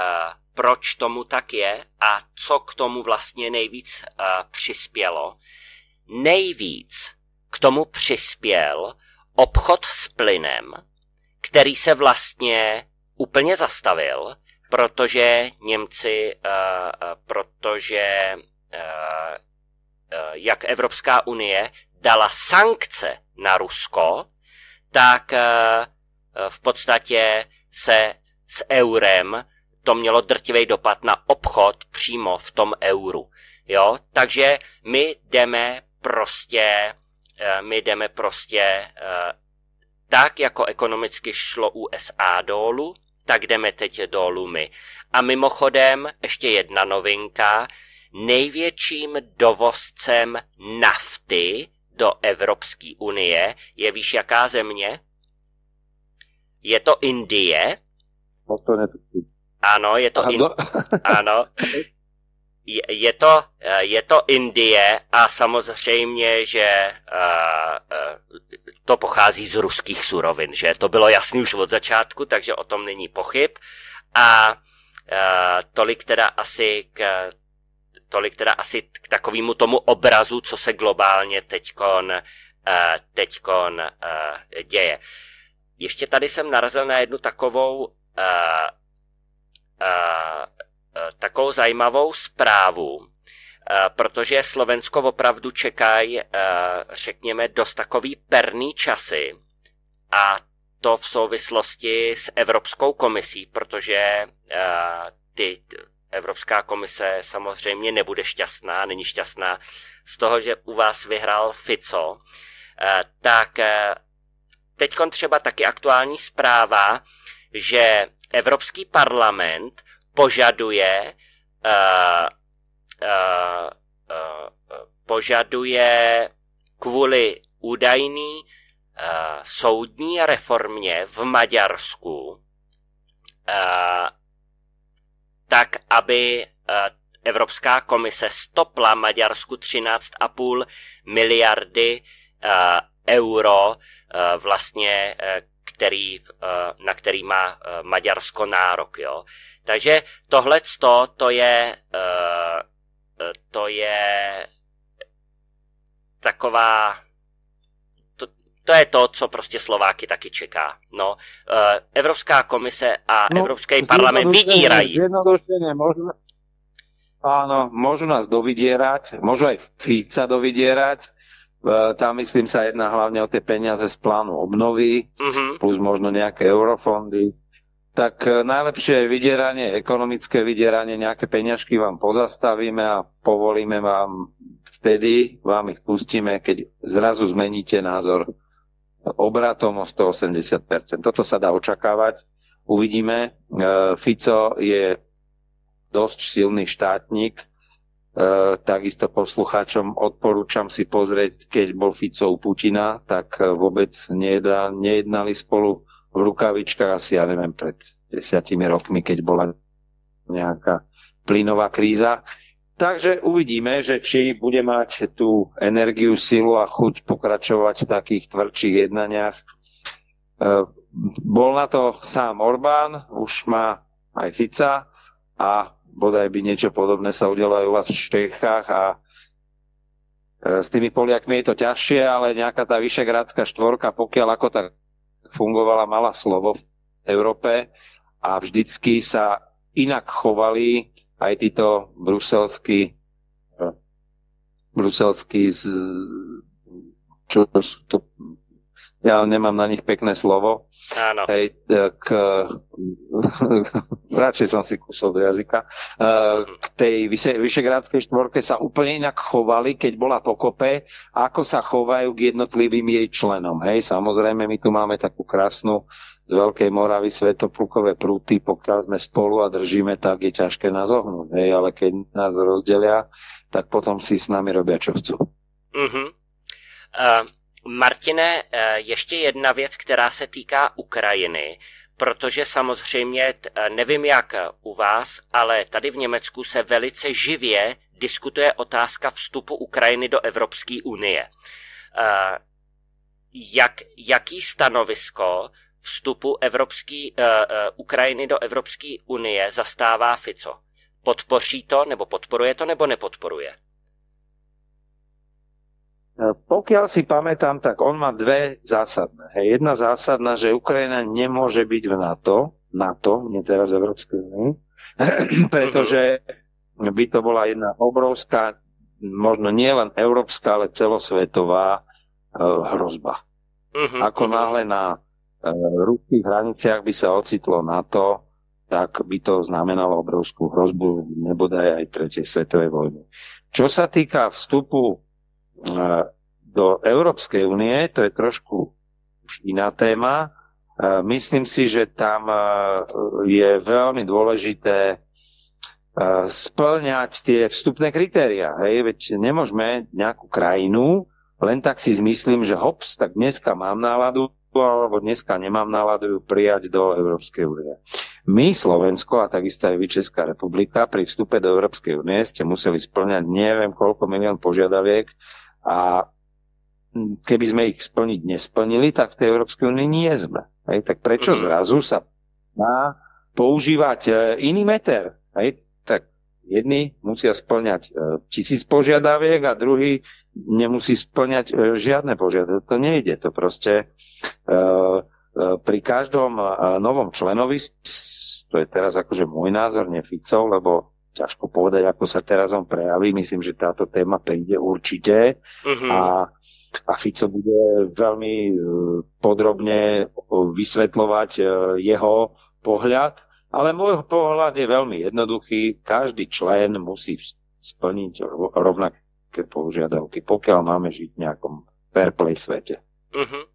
A: proč tomu tak je a co k tomu vlastně nejvíc uh, přispělo. Nejvíc k tomu přispěl obchod s plynem, který se vlastně úplně zastavil, protože Němci, protože jak Evropská unie dala sankce na Rusko, tak v podstatě se s eurem to mělo drtivý dopad na obchod přímo v tom euru. Jo, takže my jdeme prostě, my jdeme prostě tak jako ekonomicky šlo USA dolů, tak jdeme teď dolů my. A mimochodem, ještě jedna novinka, největším dovozcem nafty do Evropské unie je víš jaká země? Je to Indie.
B: No to
A: Ano, je to Indie. Ano. Je, je, to, je to Indie a samozřejmě, že uh, uh, to pochází z ruských surovin, že to bylo jasný už od začátku, takže o tom není pochyb. A uh, tolik teda asi k tolik teda asi k takovému tomu obrazu, co se globálně teďkon, uh, teďkon uh, děje. Ještě tady jsem narazil na jednu takovou uh, takovou zajímavou zprávu, Eh, protože Slovensko opravdu čekají, eh, řekněme, dost takový perný časy a to v souvislosti s Evropskou komisí, protože eh, ty Evropská komise samozřejmě nebude šťastná, není šťastná z toho, že u vás vyhrál Fico, tak teď třeba taky aktuální zpráva, že Evropský parlament požaduje uh, uh, požaduje kvůli údajný uh, soudní reformě v Maďarsku, uh, tak aby uh, Evropská komise stopla Maďarsku 13,5 miliardy uh, euro, uh, vlastně, který, na který má Maďarsko nárok. Jo. Takže tohle to je E, to je taková to, je to, co prostě Slováky taky čeká. No, e, Evropská komise a no, Evropský parlament vydírají.
B: Jednodušene, možno, áno, môžu nás dovydierať, môžu aj Fica dovydierať, e, tam myslím sa jedná hlavne o tie peniaze z plánu obnovy, uh-huh. plus možno nejaké eurofondy tak e, najlepšie vydieranie, ekonomické vydieranie, nejaké peňažky vám pozastavíme a povolíme vám vtedy, vám ich pustíme, keď zrazu zmeníte názor obratom o 180%. Toto sa dá očakávať. Uvidíme. E, Fico je dosť silný štátnik, e, takisto poslucháčom odporúčam si pozrieť, keď bol Fico u Putina, tak vôbec nejednali spolu v rukavičkách asi, ja neviem, pred desiatimi rokmi, keď bola nejaká plynová kríza. Takže uvidíme, že či bude mať tú energiu, silu a chuť pokračovať v takých tvrdších jednaniach. E, bol na to sám Orbán, už má aj Fica a bodaj by niečo podobné sa udialo aj u vás v Čechách a e, s tými Poliakmi je to ťažšie, ale nejaká tá vyšegrádska štvorka, pokiaľ ako tak fungovala, mala slovo v Európe a vždycky sa inak chovali aj títo bruselskí bruselskí z, čo sú to ja nemám na nich pekné slovo.
A: Áno.
B: Hej, k, [laughs] radšej som si kusol do jazyka. E, k tej vyše, vyšegrádskej štvorke sa úplne inak chovali, keď bola pokope, ako sa chovajú k jednotlivým jej členom. Hej, samozrejme, my tu máme takú krásnu z Veľkej Moravy svetoplukové prúty, pokiaľ sme spolu a držíme, tak je ťažké nás ohnúť. Hej, ale keď nás rozdelia, tak potom si s nami robia, čo chcú.
A: Uh-huh. Uh, Martine, uh, ještě jedna věc, která se týká Ukrajiny, protože samozřejmě, nevím jak u vás, ale tady v Německu se velice živě diskutuje otázka vstupu Ukrajiny do Evropské unie. Jak, jaký stanovisko vstupu Evropský, uh, uh, Ukrajiny do Evropské unie zastává Fico? Podpoří to, nebo podporuje to, nebo nepodporuje?
B: E, pokiaľ si pamätám, tak on má dve zásadné. Hej. Jedna zásadná, že Ukrajina nemôže byť v NATO, NATO, nie teraz Európskej únii, [clears throat] pretože by to bola jedna obrovská, možno nie len európska, ale celosvetová hrozba. Uh-huh. Ako náhle na ruských hraniciach by sa ocitlo NATO, tak by to znamenalo obrovskú hrozbu, nebodaj aj tretej svetovej vojny. Čo sa týka vstupu e, do Európskej únie, to je trošku už iná téma. E, myslím si, že tam e, je veľmi dôležité splňať tie vstupné kritéria. Hej? Veď nemôžeme nejakú krajinu len tak si zmyslím, že hops, tak dneska mám náladu alebo dneska nemám náladu ju prijať do Európskej únie. My, Slovensko a takisto aj vy, Česká republika, pri vstupe do Európskej únie ste museli splňať neviem koľko milión požiadaviek a keby sme ich splniť nesplnili, tak v tej Európskej únii nie sme. Hej, tak prečo mhm. zrazu sa má používať e, iný meter? Hej, tak jedni musia splňať e, tisíc požiadaviek a druhý nemusí splňať e, žiadne požiadavky. To nejde. To proste pri každom novom členovi, to je teraz akože môj názor, ne Ficov, lebo ťažko povedať, ako sa teraz on prejaví. Myslím, že táto téma príde určite uh-huh. a, a Fico bude veľmi e, podrobne vysvetľovať e, jeho pohľad, ale môj pohľad je veľmi jednoduchý. Každý člen musí splniť rovnaké požiadavky, pokiaľ máme žiť v nejakom fair play svete. Uh-huh.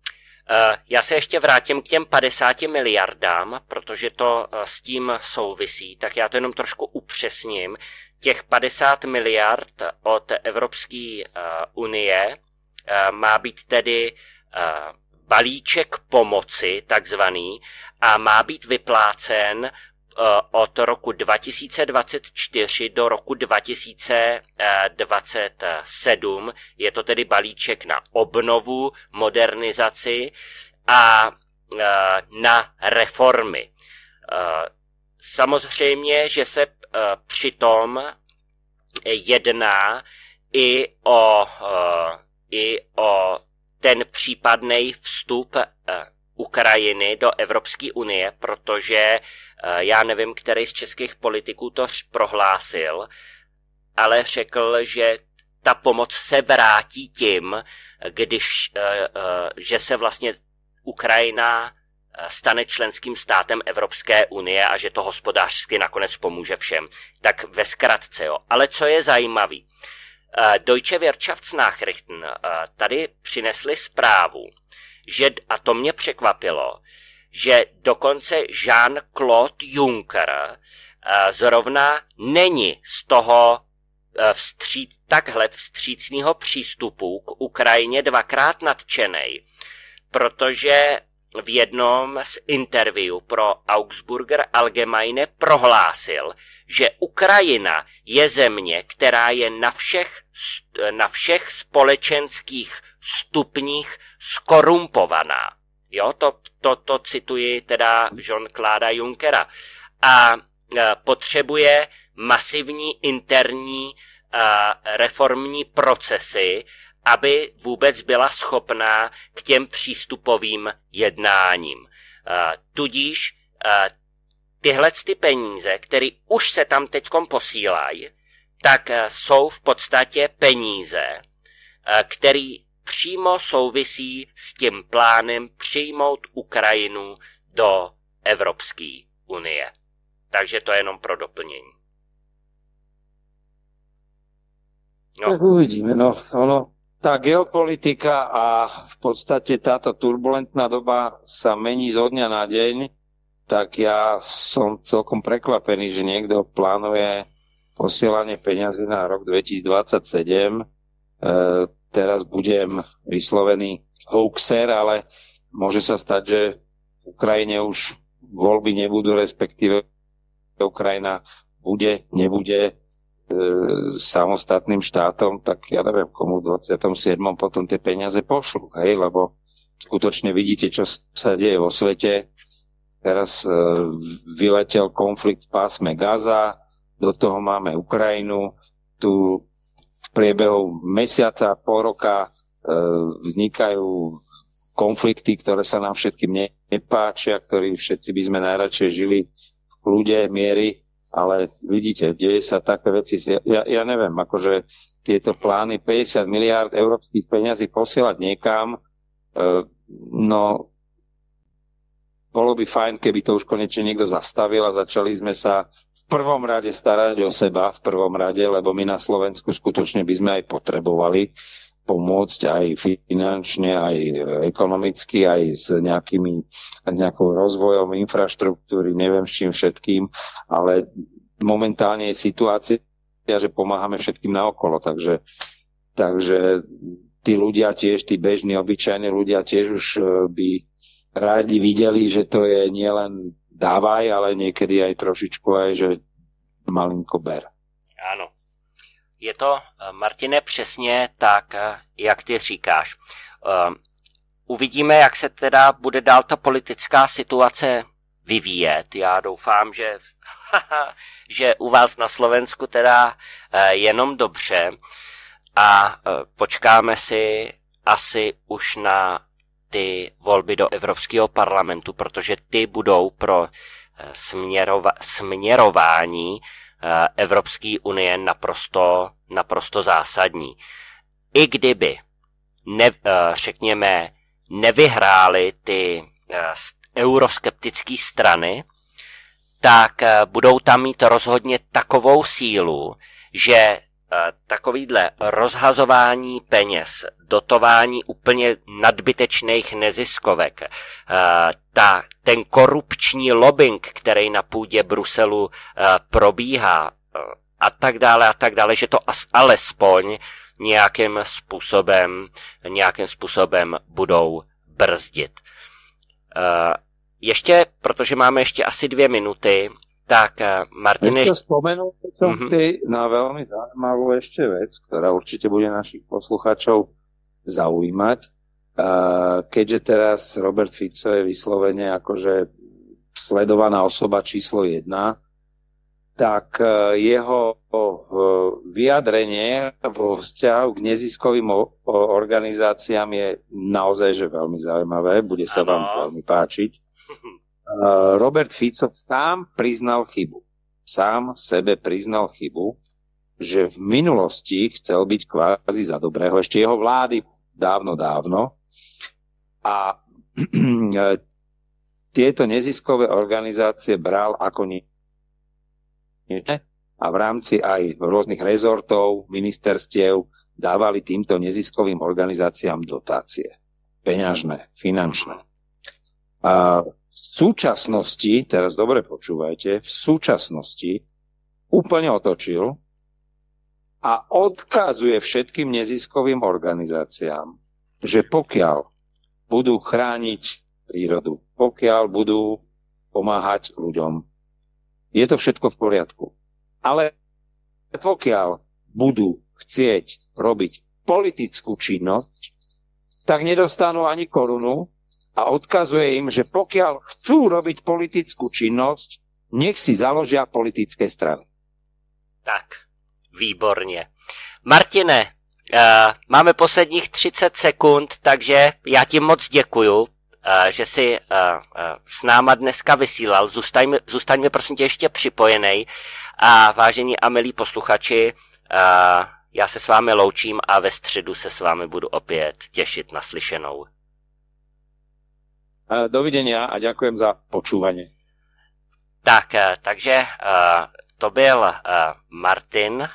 A: Já se ještě vrátím k těm 50 miliardám, protože to eh, s tím souvisí, tak já to jenom trošku upřesním. Těch 50 miliard od Evropské eh, unie má být tedy balíček pomoci, takzvaný, a má být vyplácen od roku 2024 do roku 2027. Je to tedy balíček na obnovu, modernizaci a eh, na reformy. Eh, samozřejmě, že se přitom jedná i o, i o ten případný vstup Ukrajiny do Evropské unie, protože eh, já nevím, který z českých politiků to prohlásil, ale řekl, že ta pomoc se vrátí tím, když, eh, eh, že se vlastně Ukrajina stane členským státem Evropské unie a že to hospodářsky nakonec pomůže všem. Tak ve zkratce, jo. Ale co je zajímavý? Deutsche Wirtschaftsnachrichten tady přinesli zprávu, že, a to mě překvapilo, že dokonce Jean-Claude Juncker eh, zrovna není z toho eh, vstříc, takhle vstřícného přístupu k Ukrajině dvakrát nadčenej, protože v jednom z interview pro Augsburger Allgemeine prohlásil, že Ukrajina je země, která je na všech, na všech společenských stupních skorumpovaná. Jo, to, to, to cituji teda Jean-Claude Junckera. A e, potřebuje masivní interní e, reformní procesy, aby vůbec byla schopná k těm přístupovým jednáním. E, tudíž tyhle ty peníze, které už se tam teď posílají, tak jsou v podstatě peníze, které přímo souvisí s tím plánem přijmout Ukrajinu do Evropské unie. Takže to je jenom pro doplnění.
B: No. Tak uvidíme, no, ono, tá geopolitika a v podstate táto turbulentná doba sa mení zo dňa na deň, tak ja som celkom prekvapený, že niekto plánuje posielanie peňazí na rok 2027. E, teraz budem vyslovený hoaxer, ale môže sa stať, že v Ukrajine už voľby nebudú, respektíve Ukrajina bude, nebude samostatným štátom, tak ja neviem, komu v 27. potom tie peniaze pošlu, hej, lebo skutočne vidíte, čo sa deje vo svete. Teraz e, vyletel konflikt v pásme Gaza, do toho máme Ukrajinu, tu v priebehu mesiaca, pol roka e, vznikajú konflikty, ktoré sa nám všetkým nepáčia, ktorí všetci by sme najradšej žili v kľude, miery ale vidíte, deje sa také veci, ja, ja neviem, akože tieto plány 50 miliard európskych peňazí posielať niekam, e, no bolo by fajn, keby to už konečne niekto zastavil a začali sme sa v prvom rade starať o seba, v prvom rade, lebo my na Slovensku skutočne by sme aj potrebovali pomôcť aj finančne, aj ekonomicky, aj s nejakými, s nejakou rozvojom infraštruktúry, neviem s čím všetkým, ale momentálne je situácia, že pomáhame všetkým naokolo, takže, takže tí ľudia tiež, tí bežní, obyčajní ľudia tiež už e, by rádi videli, že to je nielen dávaj, ale niekedy aj trošičku aj, že malinko ber.
A: Áno. Je to, eh, Martine, přesně tak, eh, jak ty říkáš. Eh, uvidíme, jak se teda bude dál ta politická situace vyvíjet. Já doufám, že, [laughs] že u vás na Slovensku teda jenom dobře a počkáme si asi už na ty volby do Evropského parlamentu, protože ty budou pro směrova- směrování Eh, Evropské unie naprosto, naprosto zásadní. I kdyby, ne, eh, řekněme, nevyhrály ty eh, euroskeptické strany, tak budou tam mít rozhodně takovou sílu, že takovýhle rozhazování peněz, dotování úplně nadbytečných neziskovek, ta, ten korupční lobbying, který na půdě Bruselu probíhá a tak dále a tak dále, že to alespoň nějakým způsobem, nějakým způsobem budou brzdit. Ještě, protože máme ještě asi dvě minuty, tak, eh, Martin...
B: Ešte spomenul som mm-hmm. ty na veľmi zaujímavú ešte vec, ktorá určite bude našich poslucháčov zaujímať. Keďže teraz Robert Fico je vyslovene akože sledovaná osoba číslo jedna, tak eh, jeho eh, vyjadrenie vo vzťahu k neziskovým organizáciám je naozaj že veľmi zaujímavé. Bude sa ano. vám veľmi páčiť. [laughs] Robert Fico sám priznal chybu. Sám sebe priznal chybu, že v minulosti chcel byť kvázi za dobrého, ešte jeho vlády dávno, dávno. A [clears throat] tieto neziskové organizácie bral ako nie a v rámci aj rôznych rezortov, ministerstiev dávali týmto neziskovým organizáciám dotácie. Peňažné, finančné. A súčasnosti, teraz dobre počúvajte, v súčasnosti úplne otočil a odkazuje všetkým neziskovým organizáciám, že pokiaľ budú chrániť prírodu, pokiaľ budú pomáhať ľuďom, je to všetko v poriadku. Ale pokiaľ budú chcieť robiť politickú činnosť, tak nedostanú ani korunu a odkazuje im, že pokiaľ chcú robiť politickú činnosť, nech si založia politické strany.
A: Tak, výborně. Martine, uh, máme posledních 30 sekund, takže já ti moc děkuju, uh, že jsi uh, uh, s náma dneska vysílal. Zůstaň, zůstaň mi prosím tě ještě připojený. A vážení a milí posluchači, uh, já se s vámi loučím a ve středu se s vámi budu opět těšit na slyšenou.
B: Dovidenia a ďakujem za počúvanie.
A: Tak, takže to byl Martin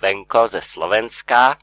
A: Venko ze Slovenska.